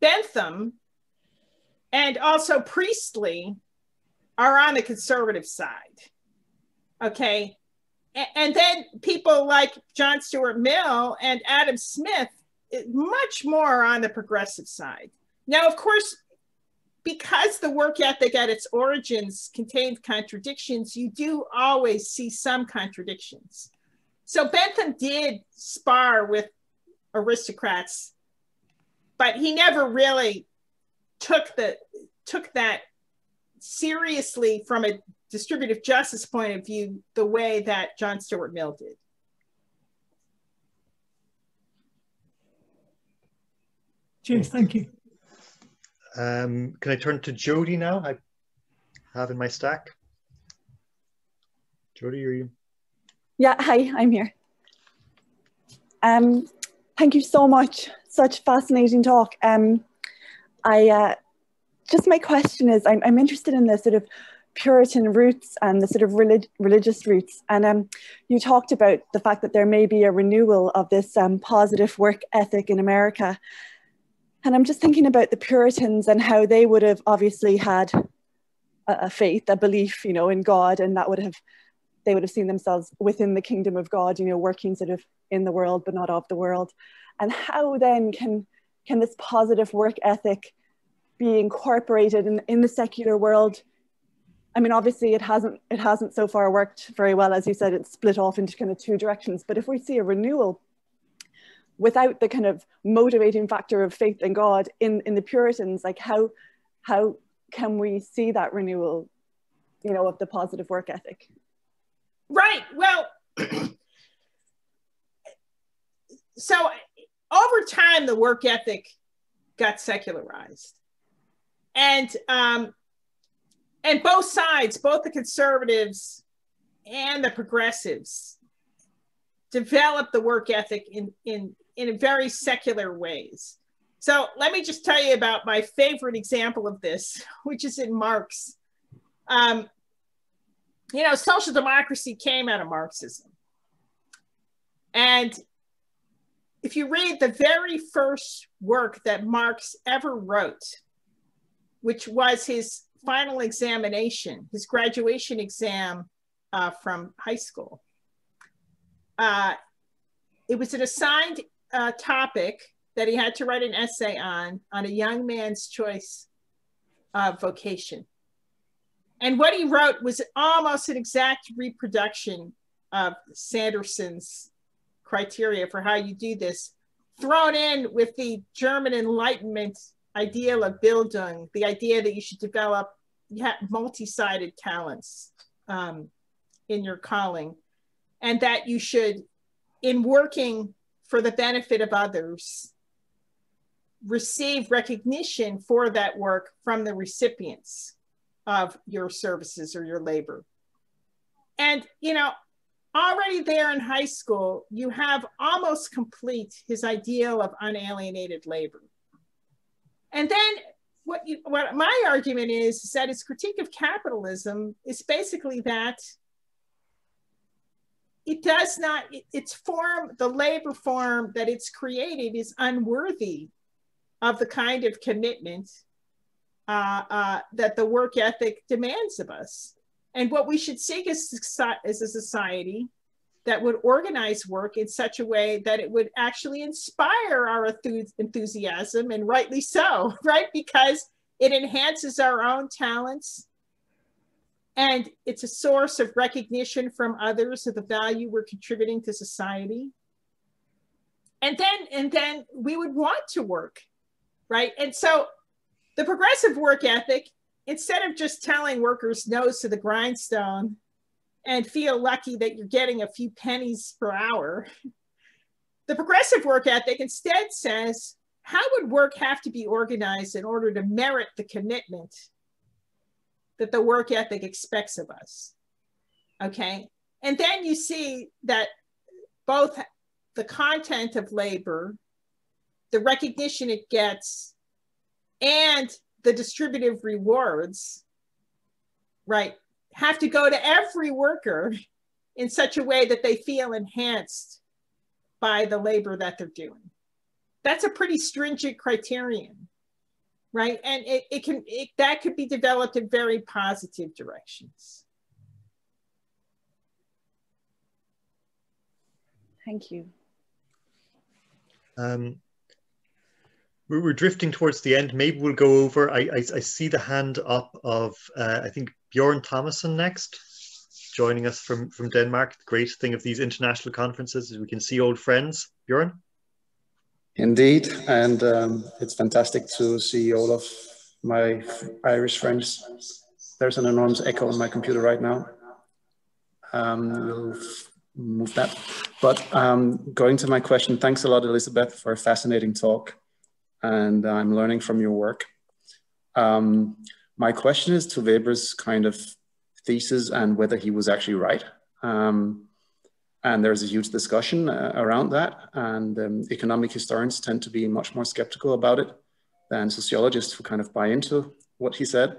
Bentham and also Priestley are on the conservative side. Okay. A- And then people like John Stuart Mill and Adam Smith, eh, much more on the progressive side. Now, of course, because the work ethic at its origins contained contradictions, you do always see some contradictions. So Bentham did spar with aristocrats but he never really took the took that seriously from a distributive justice point of view the way that John Stuart Mill did.
Cheers, thank you.
Um, can I turn to Jody now? I have in my stack. Jody, are you?
Yeah, hi, I'm here. Um, thank you so much. Such fascinating talk. Um, I uh, just my question is, I'm, I'm interested in the sort of Puritan roots and the sort of relig- religious roots. And um, you talked about the fact that there may be a renewal of this um, positive work ethic in America. And I'm just thinking about the Puritans and how they would have obviously had a, faith, a belief, you know, in God, and that would have they would have seen themselves within the kingdom of God, you know, working sort of in the world but not of the world. And how then can can this positive work ethic be incorporated in, in the secular world? I mean, obviously it hasn't it hasn't so far worked very well. As you said, it's split off into kind of two directions. But if we see a renewal without the kind of motivating factor of faith in God in, in the Puritans, like how how can we see that renewal, you know, of the positive work ethic?
Right. Well, so over time, the work ethic got secularized, and um, and both sides, both the conservatives and the progressives, developed the work ethic in in in very secular ways. So let me just tell you about my favorite example of this, which is in Marx. Um, you know, social democracy came out of Marxism. And if you read the very first work that Marx ever wrote, which was his final examination, his graduation exam uh, from high school, uh, it was an assigned uh, topic that he had to write an essay on, on a young man's choice of vocation. And what he wrote was almost an exact reproduction of Sanderson's criteria for how you do this, thrown in with the German Enlightenment ideal of Bildung, the idea that you should develop multi-sided talents um, in your calling, and that you should, in working for the benefit of others, receive recognition for that work from the recipients of your services or your labor. And, you know, already there in high school, you have almost complete his ideal of unalienated labor. And then what, you, what my argument is, is that his critique of capitalism is basically that it does not, it, its form, the labor form that it's created is unworthy of the kind of commitment uh, uh, that the work ethic demands of us. And what we should seek is a society that would organize work in such a way that it would actually inspire our enthusiasm, and rightly so, right? Because it enhances our own talents and it's a source of recognition from others of the value we're contributing to society. And then, and then we would want to work, right? And so the progressive work ethic, instead of just telling workers nose to the grindstone and feel lucky that you're getting a few pennies per hour, the progressive work ethic instead says, how would work have to be organized in order to merit the commitment that the work ethic expects of us? Okay. And then you see that both the content of labor, the recognition it gets, and the distributive rewards, right, have to go to every worker in such a way that they feel enhanced by the labor that they're doing. That's a pretty stringent criterion, right? And it, it can it, that could be developed in very positive directions.
Thank you.
Um, we're drifting towards the end. Maybe we'll go over. I, I, I see the hand up of uh, I think Bjorn Thomassen next, joining us from from Denmark. The great thing of these international conferences is we can see old friends. Bjorn.
Indeed, and um, it's fantastic to see all of my Irish friends. There's an enormous echo on my computer right now. Um, we'll move that. But um, going to my question, thanks a lot, Elizabeth, for a fascinating talk and I'm learning from your work. Um, my question is to Weber's kind of thesis and whether he was actually right. Um, and there's a huge discussion uh, around that. And um, economic historians tend to be much more skeptical about it than sociologists who kind of buy into what he said.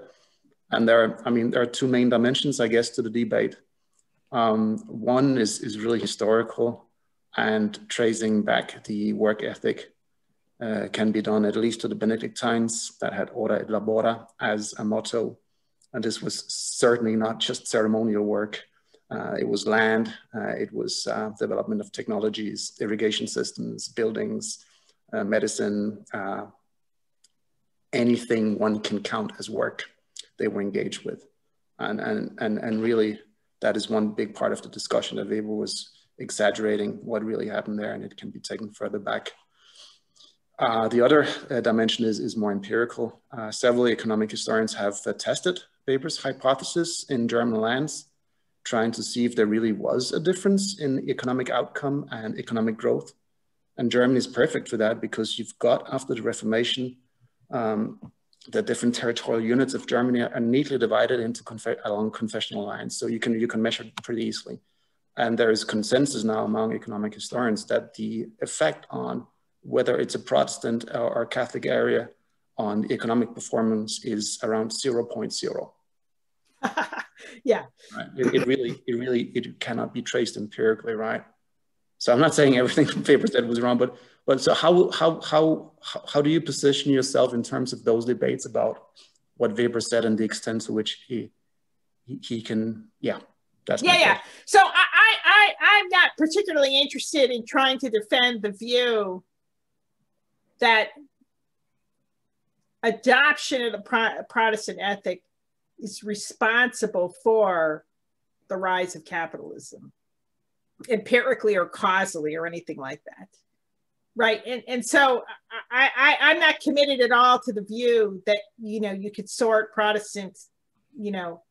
And there are, I mean, there are two main dimensions, I guess, to the debate. Um, one is, is really historical and tracing back the work ethic uh, can be done at least to the Benedictines that had ora et labora as a motto. And this was certainly not just ceremonial work. Uh, it was land, uh, it was uh, development of technologies, irrigation systems, buildings, uh, medicine, uh, anything one can count as work they were engaged with. And, and, and, and really, that is one big part of the discussion that Weber was exaggerating what really happened there, and it can be taken further back uh, the other dimension is, is more empirical. Several economic historians have tested Weber's hypothesis in German lands, trying to see if there really was a difference in economic outcome and economic growth. And Germany is perfect for that because you've got, after the Reformation, um, the different territorial units of Germany are neatly divided into conf along confessional lines. So you can, you can measure pretty easily. And there is consensus now among economic historians that the effect on whether it's a Protestant or, Catholic area on economic performance is around 0.0.
yeah.
Right. It, it, really, it really, it cannot be traced empirically, right? So I'm not saying everything from Weber said was wrong, but but so how how how how do you position yourself in terms of those debates about what Weber said and the extent to which he he, he can yeah
that's yeah yeah. So I I I'm not particularly interested in trying to defend the view that adoption of the Pro Protestant ethic is responsible for the rise of capitalism, empirically or causally or anything like that. Right. And, and so I, I, I'm not committed at all to the view that, you know, you could sort protestant you know,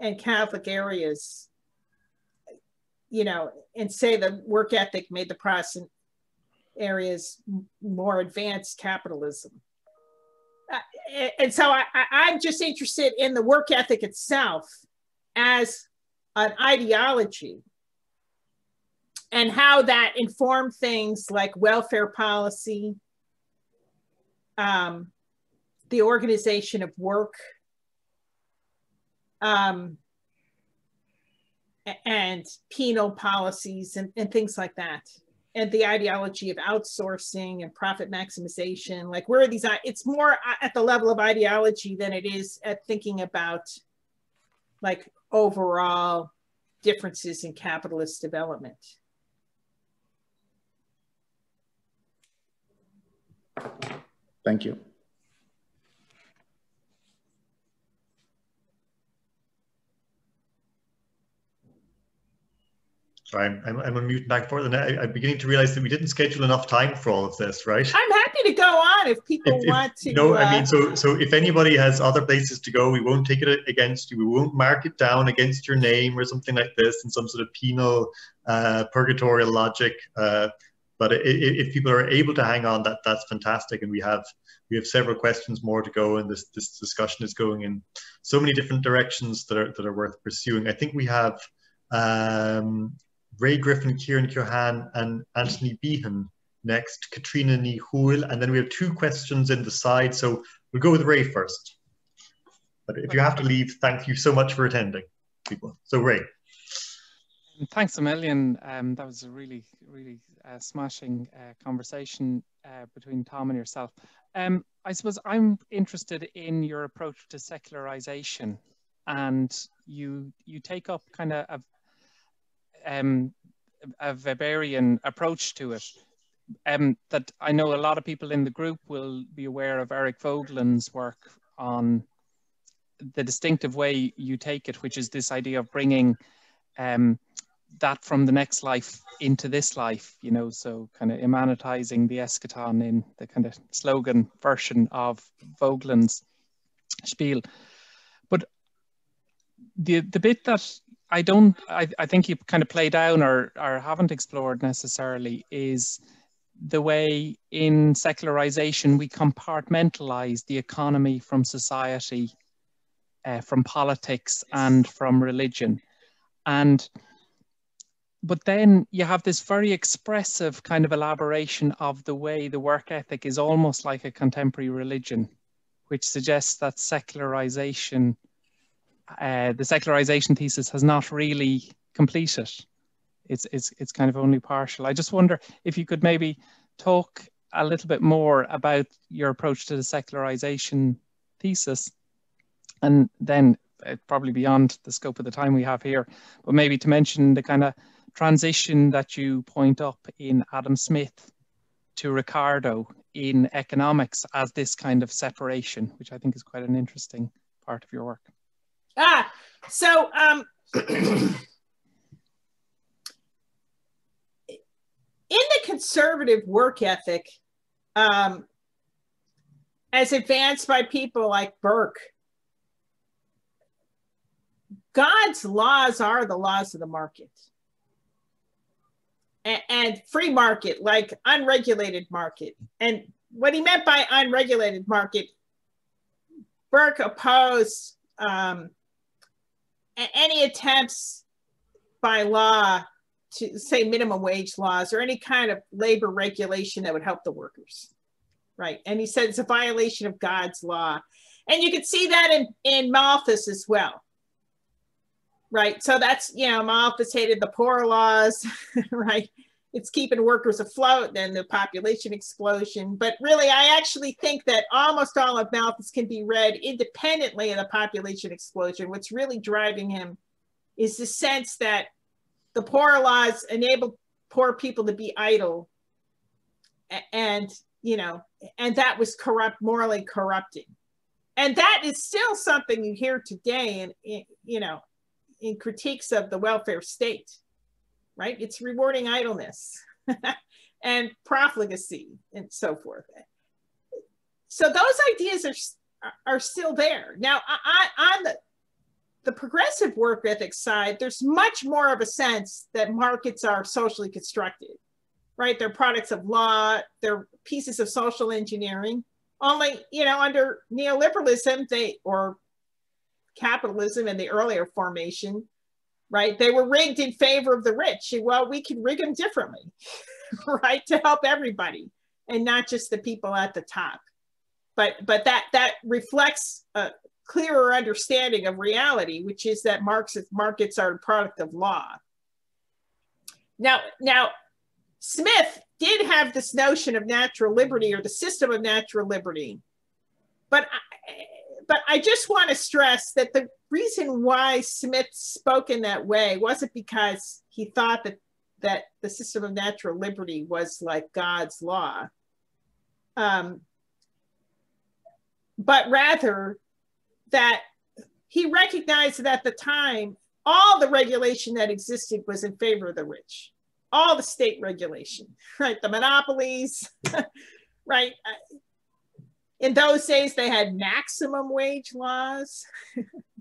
and Catholic areas, you know, and say the work ethic made the Protestant areas more advanced capitalism. And so I, I'm just interested in the work ethic itself as an ideology and how that informed things like welfare policy, um, the organization of work, um, and penal policies and, and things like that and the ideology of outsourcing and profit maximization like where are these it's more uh, at the level of ideology than it is at thinking about like overall differences in capitalist development.
Thank you
Sorry, I'm, I'm, I'm on mute back and forth, and I, am beginning to realize that we didn't schedule enough time for all of this, right?
I'm happy to go on if people if, want to.
No, uh, I mean, so so if anybody has other places to go, we won't take it against you. We won't mark it down against your name or something like this in some sort of penal, uh, purgatorial logic. Uh, but if people are able to hang on, that that's fantastic, and we have we have several questions more to go, and this this discussion is going in so many different directions that are that are worth pursuing. I think we have. Um, Ray Griffin, Kieran Keohane, and Anthony Behan next, Katrina Nihuil, and then we have two questions in the side. So we'll go with Ray first. But if you have to leave, thank you so much for attending, people. So Ray.
Thanks a million. Um, that was a really, really uh, smashing uh, conversation uh, between Tom and yourself. Um, I suppose I'm interested in your approach to secularization, and you you take up kind of a um, a Weberian approach to it. Um, that I know a lot of people in the group will be aware of Eric Voegelin's work on the distinctive way you take it, which is this idea of bringing um, that from the next life into this life, you know, so kind of immanentizing the eschaton in the kind of slogan version of Voegelin's spiel. But the the bit that I don't. I, I think you kind of play down or or haven't explored necessarily is the way in secularization we compartmentalize the economy from society, uh, from politics, and from religion, and but then you have this very expressive kind of elaboration of the way the work ethic is almost like a contemporary religion, which suggests that secularization uh, the secularization thesis has not really completed. It's, it's, it's kind of only partial. I just wonder if you could maybe talk a little bit more about your approach to the secularization thesis and then uh, probably beyond the scope of the time we have here, but maybe to mention the kind of transition that you point up in Adam Smith to Ricardo in economics as this kind of separation, which I think is quite an interesting part of your work.
Ah, so um, in the conservative work ethic, um, as advanced by people like Burke, God's laws are the laws of the market. And, and free market, like unregulated market. And what he meant by unregulated market, Burke opposed um, any attempts by law to say minimum wage laws or any kind of labor regulation that would help the workers right? And he said it's a violation of god's law. And you can see that in in malthus as well right? So that's you know malthus hated the poor laws right it's keeping workers afloat and the population explosion. But really, I actually think that almost all of Malthus can be read independently of the population explosion. What's really driving him is the sense that the poor laws enable poor people to be idle and you know and that was corrupt morally corrupting and that is still something you hear today in, you know in critiques of the welfare state right? It's rewarding idleness and profligacy and so forth. So those ideas are, are still there. Now, on the, the progressive work ethic side, there's much more of a sense that markets are socially constructed, right? They're products of law, they're pieces of social engineering. Only, you know, under neoliberalism, they or capitalism in the earlier formation, right? They were rigged in favor of the rich. Well, we can rig them differently, right? To help everybody and not just the people at the top. But but that that reflects a, clearer understanding of reality, which is that Marxist markets are a product of law. Now, now, Smith did have this notion of natural liberty or the system of natural liberty, but I, but I just want to stress that the reason why Smith spoke in that way wasn't because he thought that that the system of natural liberty was like God's law. Um, but rather that he recognized that at the time, all the regulation that existed was in favor of the rich, all the state regulation, right? The monopolies, right? In those days, they had maximum wage laws.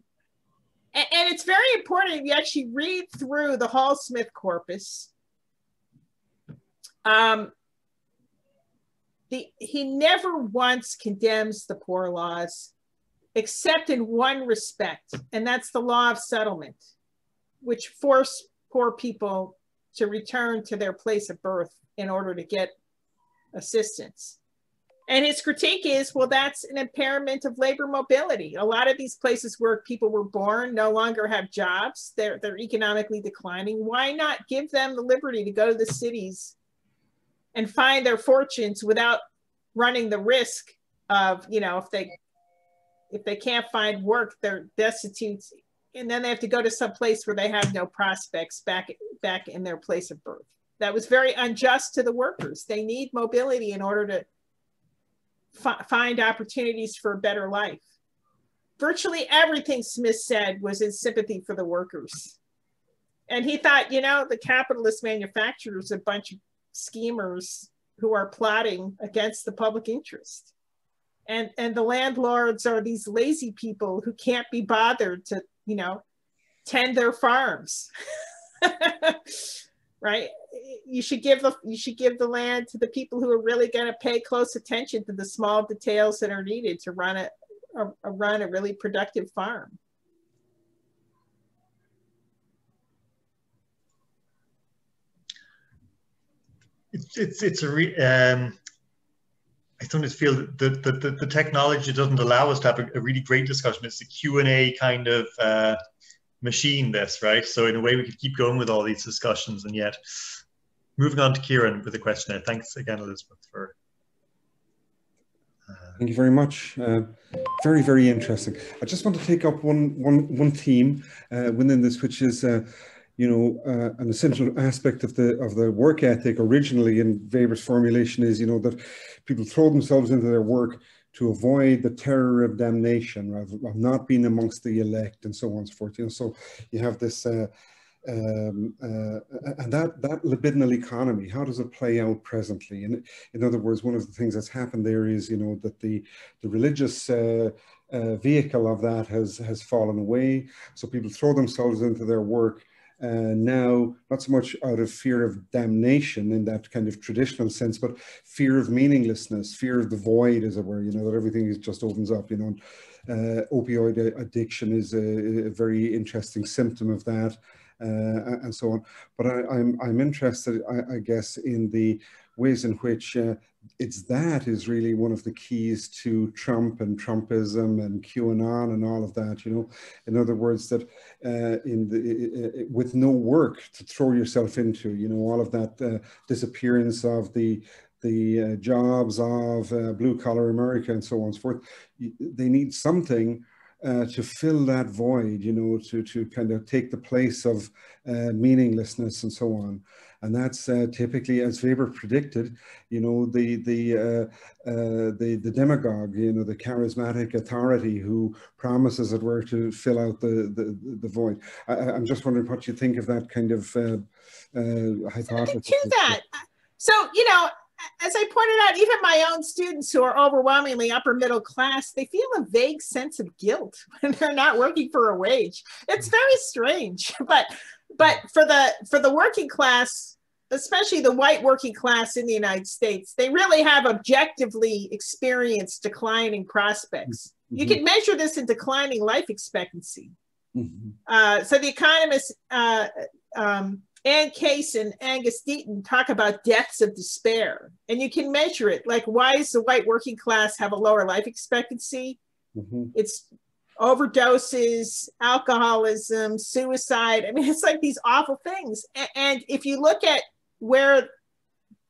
and, and, it's very important if you actually read through the Hall Smith corpus. Um, the, he never once condemns the poor laws, except in one respect, and that's the law of settlement, which force poor people to return to their place of birth in order to get assistance. And his critique is, well, that's an impairment of labor mobility. A lot of these places where people were born no longer have jobs. They're, they're economically declining. Why not give them the liberty to go to the cities and find their fortunes without running the risk of, you know, if they if they can't find work, they're destitute, and then they have to go to some place where they have no prospects back back in their place of birth. That was very unjust to the workers. They need mobility in order to find opportunities for a better life. Virtually everything Smith said was in sympathy for the workers. And he thought, you know, the capitalist manufacturers, a bunch of schemers who are plotting against the public interest. And, and the landlords are these lazy people who can't be bothered to, you know, tend their farms. right? You should give the you should give the land to the people who are really going to pay close attention to the small details that are needed to run a, a, a run a really productive farm.
it's it's it's a re, um, I sometimes feel that the, the, the, technology doesn't allow us to have a, a really great discussion. It's a Q&A kind of uh, machine, this, right? So in a way, we could keep going with all these discussions. And yet, moving on to Kieran with a question. Thanks again, Elizabeth, for...
Uh... Thank you very much. Uh, very, very interesting. I just want to take up one, one, one theme uh, within this, which is uh, you know, uh, an essential aspect of the of the work ethic originally in Weber's formulation is, you know, that people throw themselves into their work to avoid the terror of damnation, of, of not being amongst the elect, and so on and so forth. You know, so you have this, uh, um, uh, and that that libidinal economy. How does it play out presently? And in other words, one of the things that's happened there is, you know, that the the religious uh, uh, vehicle of that has has fallen away. So people throw themselves into their work uh, now, not so much out of fear of damnation in that kind of traditional sense, but fear of meaninglessness, fear of the void, as it were, you know, that everything is just opens up, you know. Uh, opioid addiction is a, a, very interesting symptom of that. Uh, and so on. But I, am I'm, I'm interested, I, I, guess, in the ways in which uh, it's that is really one of the keys to Trump and Trumpism and QAnon and all of that. You know, in other words, that uh, in the with no work to throw yourself into, you know, all of that uh, disappearance of the the uh, jobs of uh, blue collar America and so on and so forth. They need something uh, to fill that void, you know, to, to kind of take the place of uh, meaninglessness and so on. And that's uh, typically, as Weber predicted, you know, the the, uh, uh, the the demagogue, you know, the charismatic authority who promises, it were, to fill out the the, the void. I, am just wondering what you think of that kind of hypothesis.
To that, so you know, as I pointed out, even my own students who are overwhelmingly upper middle class, they feel a vague sense of guilt when they're not working for a wage. It's very strange, but but for the for the working class, especially the white working class in the United States, they really have objectively experienced declining prospects. Mm-hmm. You can measure this in declining life expectancy. Mm-hmm. Uh, so the economists. Uh, um, Anne Case and Angus Deaton talk about deaths of despair, and you can measure it. Like, why does the white working class have a lower life expectancy? Mm-hmm. It's overdoses, alcoholism, suicide. I mean, it's like these awful things. And if you look at where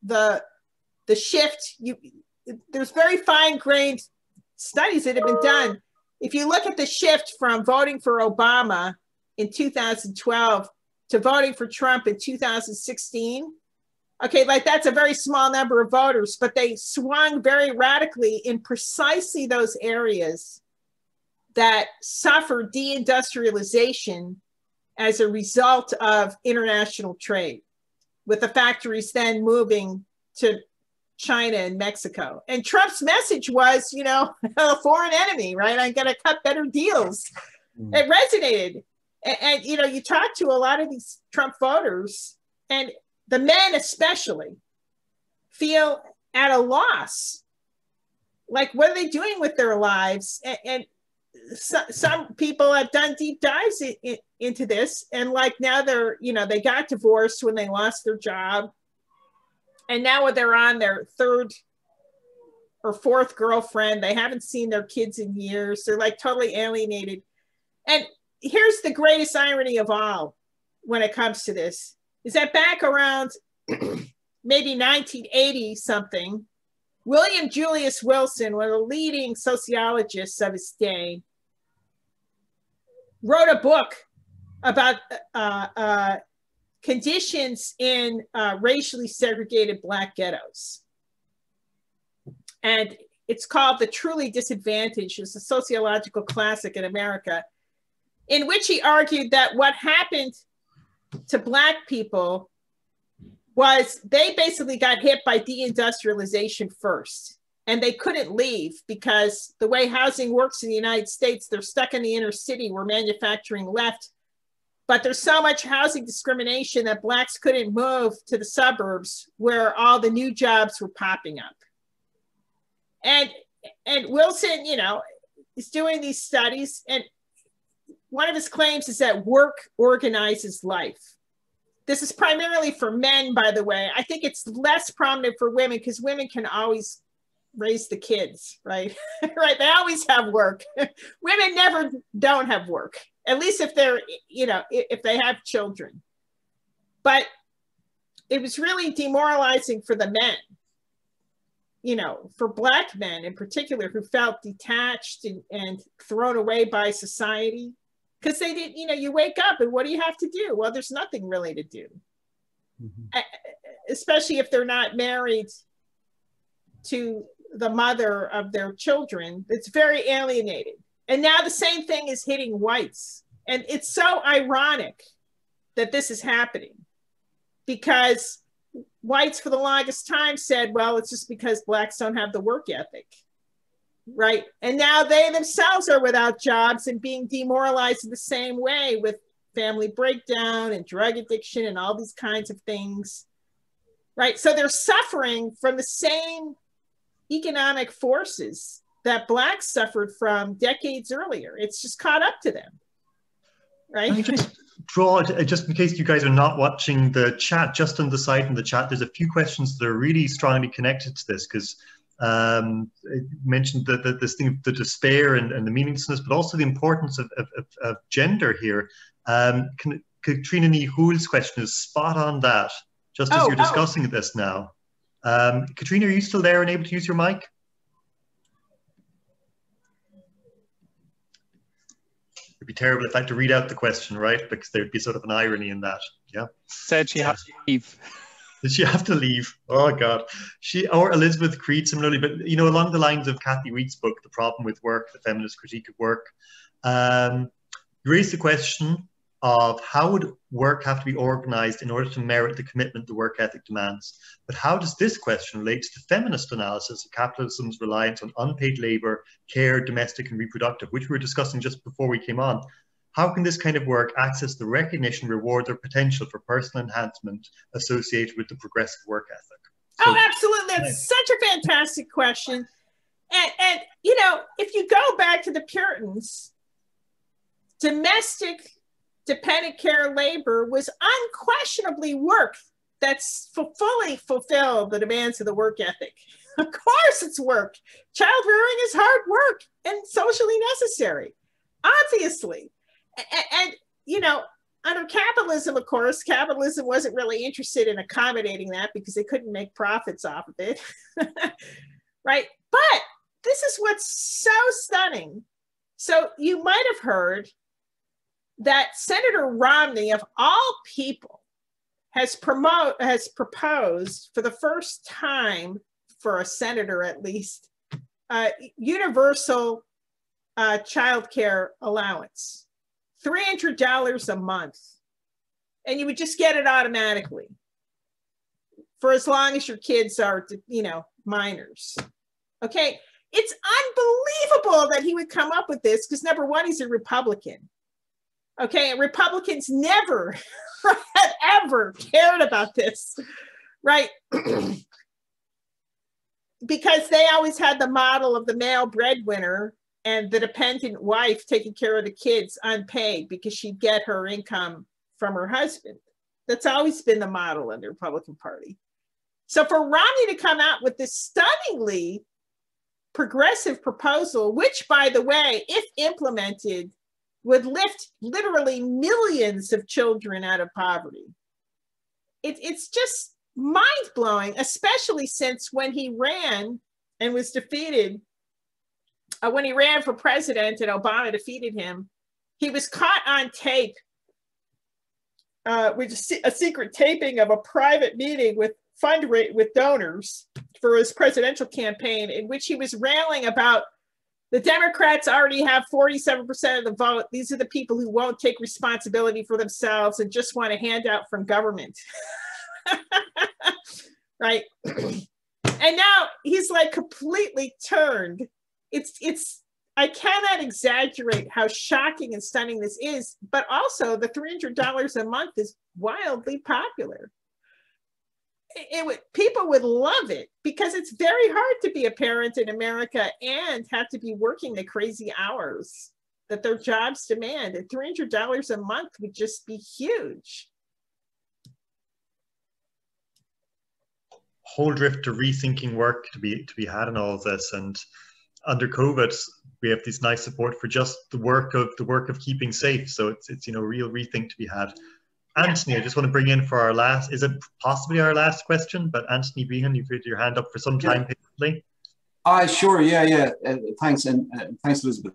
the the shift, you there's very fine grained studies that have been done. If you look at the shift from voting for Obama in 2012 to voting for Trump in 2016, okay, like that's a very small number of voters, but they swung very radically in precisely those areas that suffered deindustrialization as a result of international trade, with the factories then moving to China and Mexico. And Trump's message was, you know, a foreign enemy, right? I'm going to cut better deals. Mm. It resonated. And, and, you know, you talk to a lot of these Trump voters, and the men especially feel at a loss. Like, what are they doing with their lives? And, and so, some people have done deep dives in, in, into this, and like now they're, you know, they got divorced when they lost their job and now they're on their third or fourth girlfriend. They haven't seen their kids in years. They're like totally alienated. And here's the greatest irony of all when it comes to this is that back around maybe 1980 something, William Julius Wilson, one of the leading sociologists of his day, wrote a book about uh, uh, conditions in uh, racially segregated Black ghettos. And it's called The Truly Disadvantaged. It's a sociological classic in America, in which he argued that what happened to Black people was they basically got hit by deindustrialization first. And they couldn't leave because the way housing works in the United States, they're stuck in the inner city where manufacturing left but there's so much housing discrimination that blacks couldn't move to the suburbs where all the new jobs were popping up. And and Wilson, you know, is doing these studies and one of his claims is that work organizes life. This is primarily for men, by the way. I think it's less prominent for women because women can always raise the kids, right? right? They always have work. women never don't have work at least if they're you know if they have children but it was really demoralizing for the men you know for black men in particular who felt detached and, and thrown away by society because they didn't you know you wake up and what do you have to do well there's nothing really to do mm-hmm. especially if they're not married to the mother of their children it's very alienated and now the same thing is hitting whites. And it's so ironic that this is happening because whites for the longest time said, well, it's just because blacks don't have the work ethic. Right. And now they themselves are without jobs and being demoralized in the same way with family breakdown and drug addiction and all these kinds of things. Right. So they're suffering from the same economic forces that blacks suffered from decades earlier. It's just caught up to them, right?
Just draw uh, just in case you guys are not watching the chat, just on the side in the chat, there's a few questions that are really strongly connected to this because um, it mentioned the, the, this thing of the despair and, and the meaninglessness, but also the importance of, of, of gender here. Um, can, Katrina Nihu's question is spot on that, just as oh, you're oh. discussing oh. this now. Um, Katrina, are you still there and able to use your mic? it'd be terrible if I had to read out the question, right? Because there'd be sort of an irony in that. Yeah.
Said she has to leave.
Did she have to leave? Oh God. She or Elizabeth Creed similarly, but you know, along the lines of Kathi Weeks' book, The Problem with Work, the feminist critique of work. Um, you raised the question of how would work have to be organized in order to merit the commitment the work ethic demands. But how does this question relate to the feminist analysis of capitalism's reliance on unpaid labor, care, domestic and reproductive, which we were discussing just before we came on? How can this kind of work access the recognition, reward, or potential for personal enhancement associated with the progressive work ethic?
Oh, so, oh, absolutely. That's such a fantastic question. And, and, you know, if you go back to the Puritans, domestic dependent care labor was unquestionably work that's fully fulfilled the demands of the work ethic. Of course, it's work. Child rearing is hard work and socially necessary. obviously. And, you know, under capitalism, of course, capitalism wasn't really interested in accommodating that because they couldn't make profits off of it. right? But this is what's so stunning. So you might have heard that Senator Romney, of all people, has promote has proposed for the first time for a senator at least uh, universal uh, child care allowance, $300 a month. And you would just get it automatically for as long as your kids are, you know, minors. Okay. It's unbelievable that he would come up with this because number one, he's a Republican. Okay. And Republicans never, ever cared about this, right? because they always had the model of the male breadwinner and the dependent wife taking care of the kids unpaid because she'd get her income from her husband. That's always been the model in the Republican Party. So for Romney to come out with this stunningly progressive proposal, which, by the way, if implemented, would lift literally millions of children out of poverty. It, it's just mind blowing, especially since when he ran and was defeated uh, when he ran for president and Obama defeated him, he was caught on tape uh, with a secret taping of a private meeting with fundraise with donors for his presidential campaign, in which he was railing about the Democrats already have 47% of the vote. These are the people who won't take responsibility for themselves and just want a handout from government. right? and now he's like completely turned it's it's I cannot exaggerate how shocking and stunning this is, but also the $300 a month is wildly popular. It, it would people would love it because it's very hard to be a parent in America and have to be working the crazy hours that their jobs demand. And $300 a month would just be huge.
Whole drift to rethinking work to be to be had in all of this and under COVID, we have this nice support for just the work of the work of keeping safe. So it's it's you know a real rethink to be had. Anthony, I just want to bring in for our last. Is it possibly our last question? But Anthony Behan, you've put your hand up for some time yeah. patiently.
Uh, sure, yeah, yeah. Uh, thanks, and uh, thanks, Elizabeth.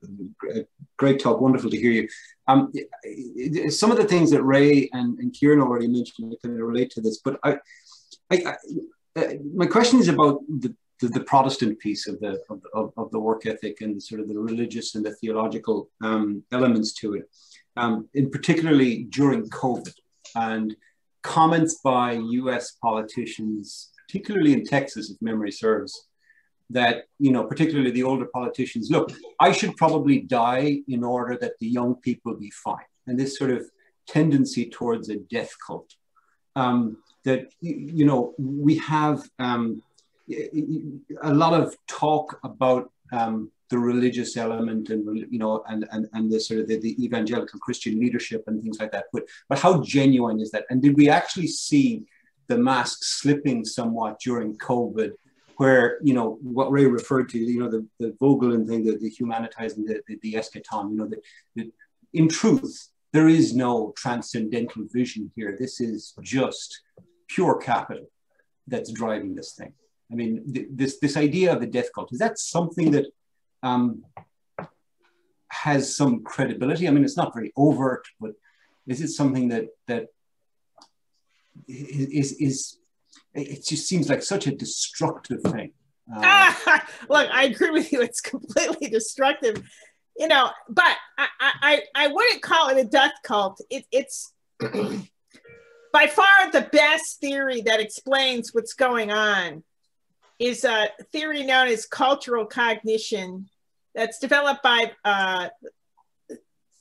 Great talk, wonderful to hear you. Um, some of the things that Ray and, and Kieran already mentioned kind of relate to this, but I, I, I uh, my question is about the, the, the Protestant piece of the of, of, of, the work ethic and sort of the religious and the theological um, elements to it, um, in particularly during COVID and comments by U.S. politicians, particularly in Texas, if memory serves, that you know, particularly the older politicians, look, I should probably die in order that the young people be fine, and this sort of tendency towards a death cult. Um, that you know we have um, a lot of talk about um, the religious element and you know and and, and the sort of the, the, evangelical christian leadership and things like that. But but how genuine is that? And did we actually see the mask slipping somewhat during covid where you know what ray referred to you know the, the Voegelin thing the, the immanentizing the, the, the eschaton you know the, in truth there is no transcendental vision here. This is just pure capital that's driving this thing I mean, th this this idea of the death cult is that something that um, has some credibility? I mean, it's not very overt, but is it something that that is is it just seems like such a destructive thing?
Um, Look, I agree with you. It's completely destructive, you know. But I I I wouldn't call it a death cult. It, it's by far the best theory that explains what's going on is a theory known as cultural cognition that's developed by uh,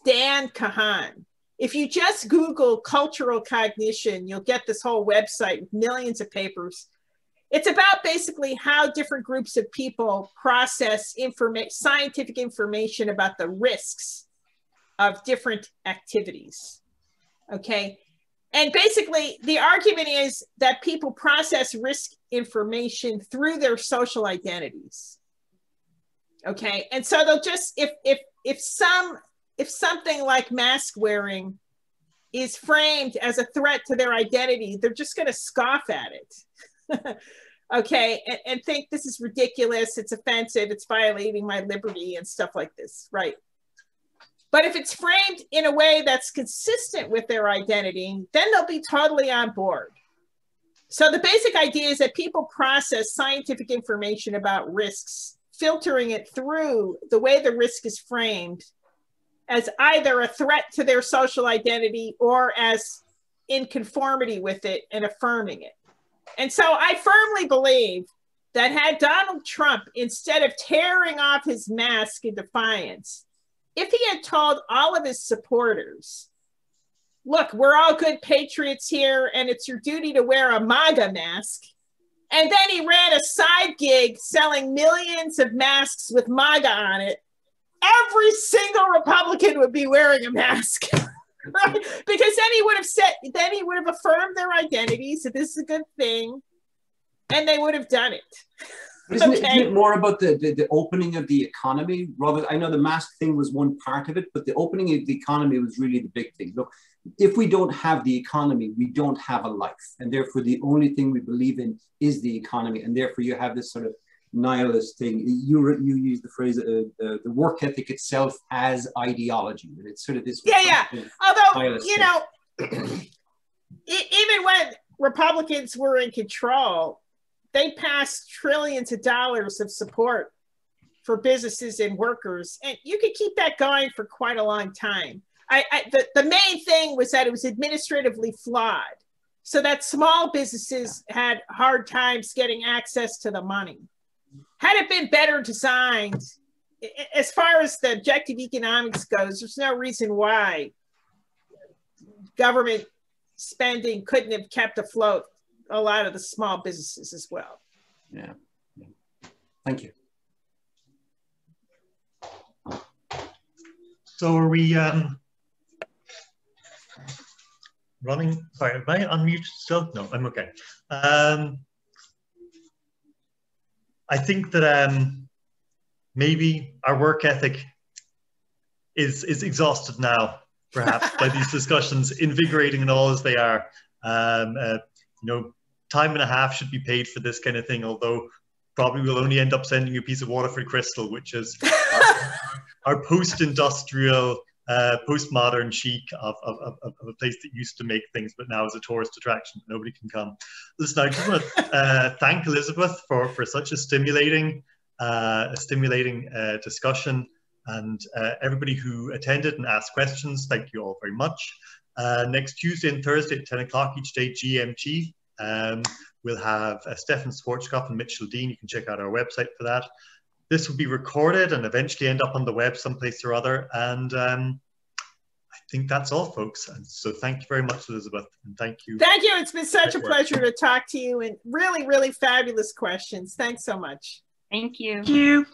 Dan Kahan. If you just Google cultural cognition, you'll get this whole website with millions of papers. It's about basically how different groups of people process informa- scientific information about the risks of different activities. Okay. And basically, the argument is that people process risk information through their social identities. Okay, and so they'll just if if if some if something like mask wearing is framed as a threat to their identity, they're just going to scoff at it. okay, and, and think this is ridiculous, it's offensive, it's violating my liberty and stuff like this, right? But if it's framed in a way that's consistent with their identity, then they'll be totally on board. So the basic idea is that people process scientific information about risks, filtering it through the way the risk is framed as either a threat to their social identity or as in conformity with it and affirming it. And so I firmly believe that had Donald Trump, instead of tearing off his mask in defiance, if he had told all of his supporters, look, we're all good patriots here, and it's your duty to wear a MAGA mask. And then he ran a side gig selling millions of masks with MAGA on it. Every single Republican would be wearing a mask. right? Because then he would have said, then he would have affirmed their identity. So this is a good thing. And they would have done it.
Isn't, okay. it, isn't, it more about the, the, the, opening of the economy? Rather, I know the mask thing was one part of it, but the opening of the economy was really the big thing. Look, if we don't have the economy, we don't have a life. And therefore, the only thing we believe in is the economy. And therefore, you have this sort of nihilist thing. You, you use the phrase, uh, uh, the work ethic itself as ideology. And it's sort of this.
Yeah, yeah. Although, you know, even when Republicans were in control, they passed trillions of dollars of support for businesses and workers. And you could keep that going for quite a long time. I, I the, the main thing was that it was administratively flawed so that small businesses had hard times getting access to the money. Had it been better designed, as far as the objective economics goes, there's no reason why government spending couldn't have kept afloat a lot of the small businesses as well.
Yeah. Thank you.
So are we um, running? Sorry, am I unmuted still? No, I'm okay. Um, I think that um, maybe our work ethic is is exhausted now, perhaps by these discussions, invigorating and all as they are. Um, uh, you know, time and a half should be paid for this kind of thing, although probably we'll only end up sending you a piece of Waterford Crystal, which is our, our post-industrial uh, postmodern chic of, of, of, of, a place that used to make things, but now is a tourist attraction. Nobody can come. Listen, I just want to uh, thank Elizabeth for, for such a stimulating, uh, a stimulating uh, discussion and uh, everybody who attended and asked questions. Thank you all very much. Uh, next Tuesday and Thursday at 10 o'clock each day GMT. Um, we'll have Stefan Schwarzkopf and Mitchell Dean. You can check out our website for that this will be recorded and eventually end up on the web someplace or other. And um, I think that's all, folks. And so thank you very much, Elizabeth. And thank you.
Thank you. It's been such a pleasure to talk to you and really, really fabulous questions. Thanks so much.
Thank you.
Thank you.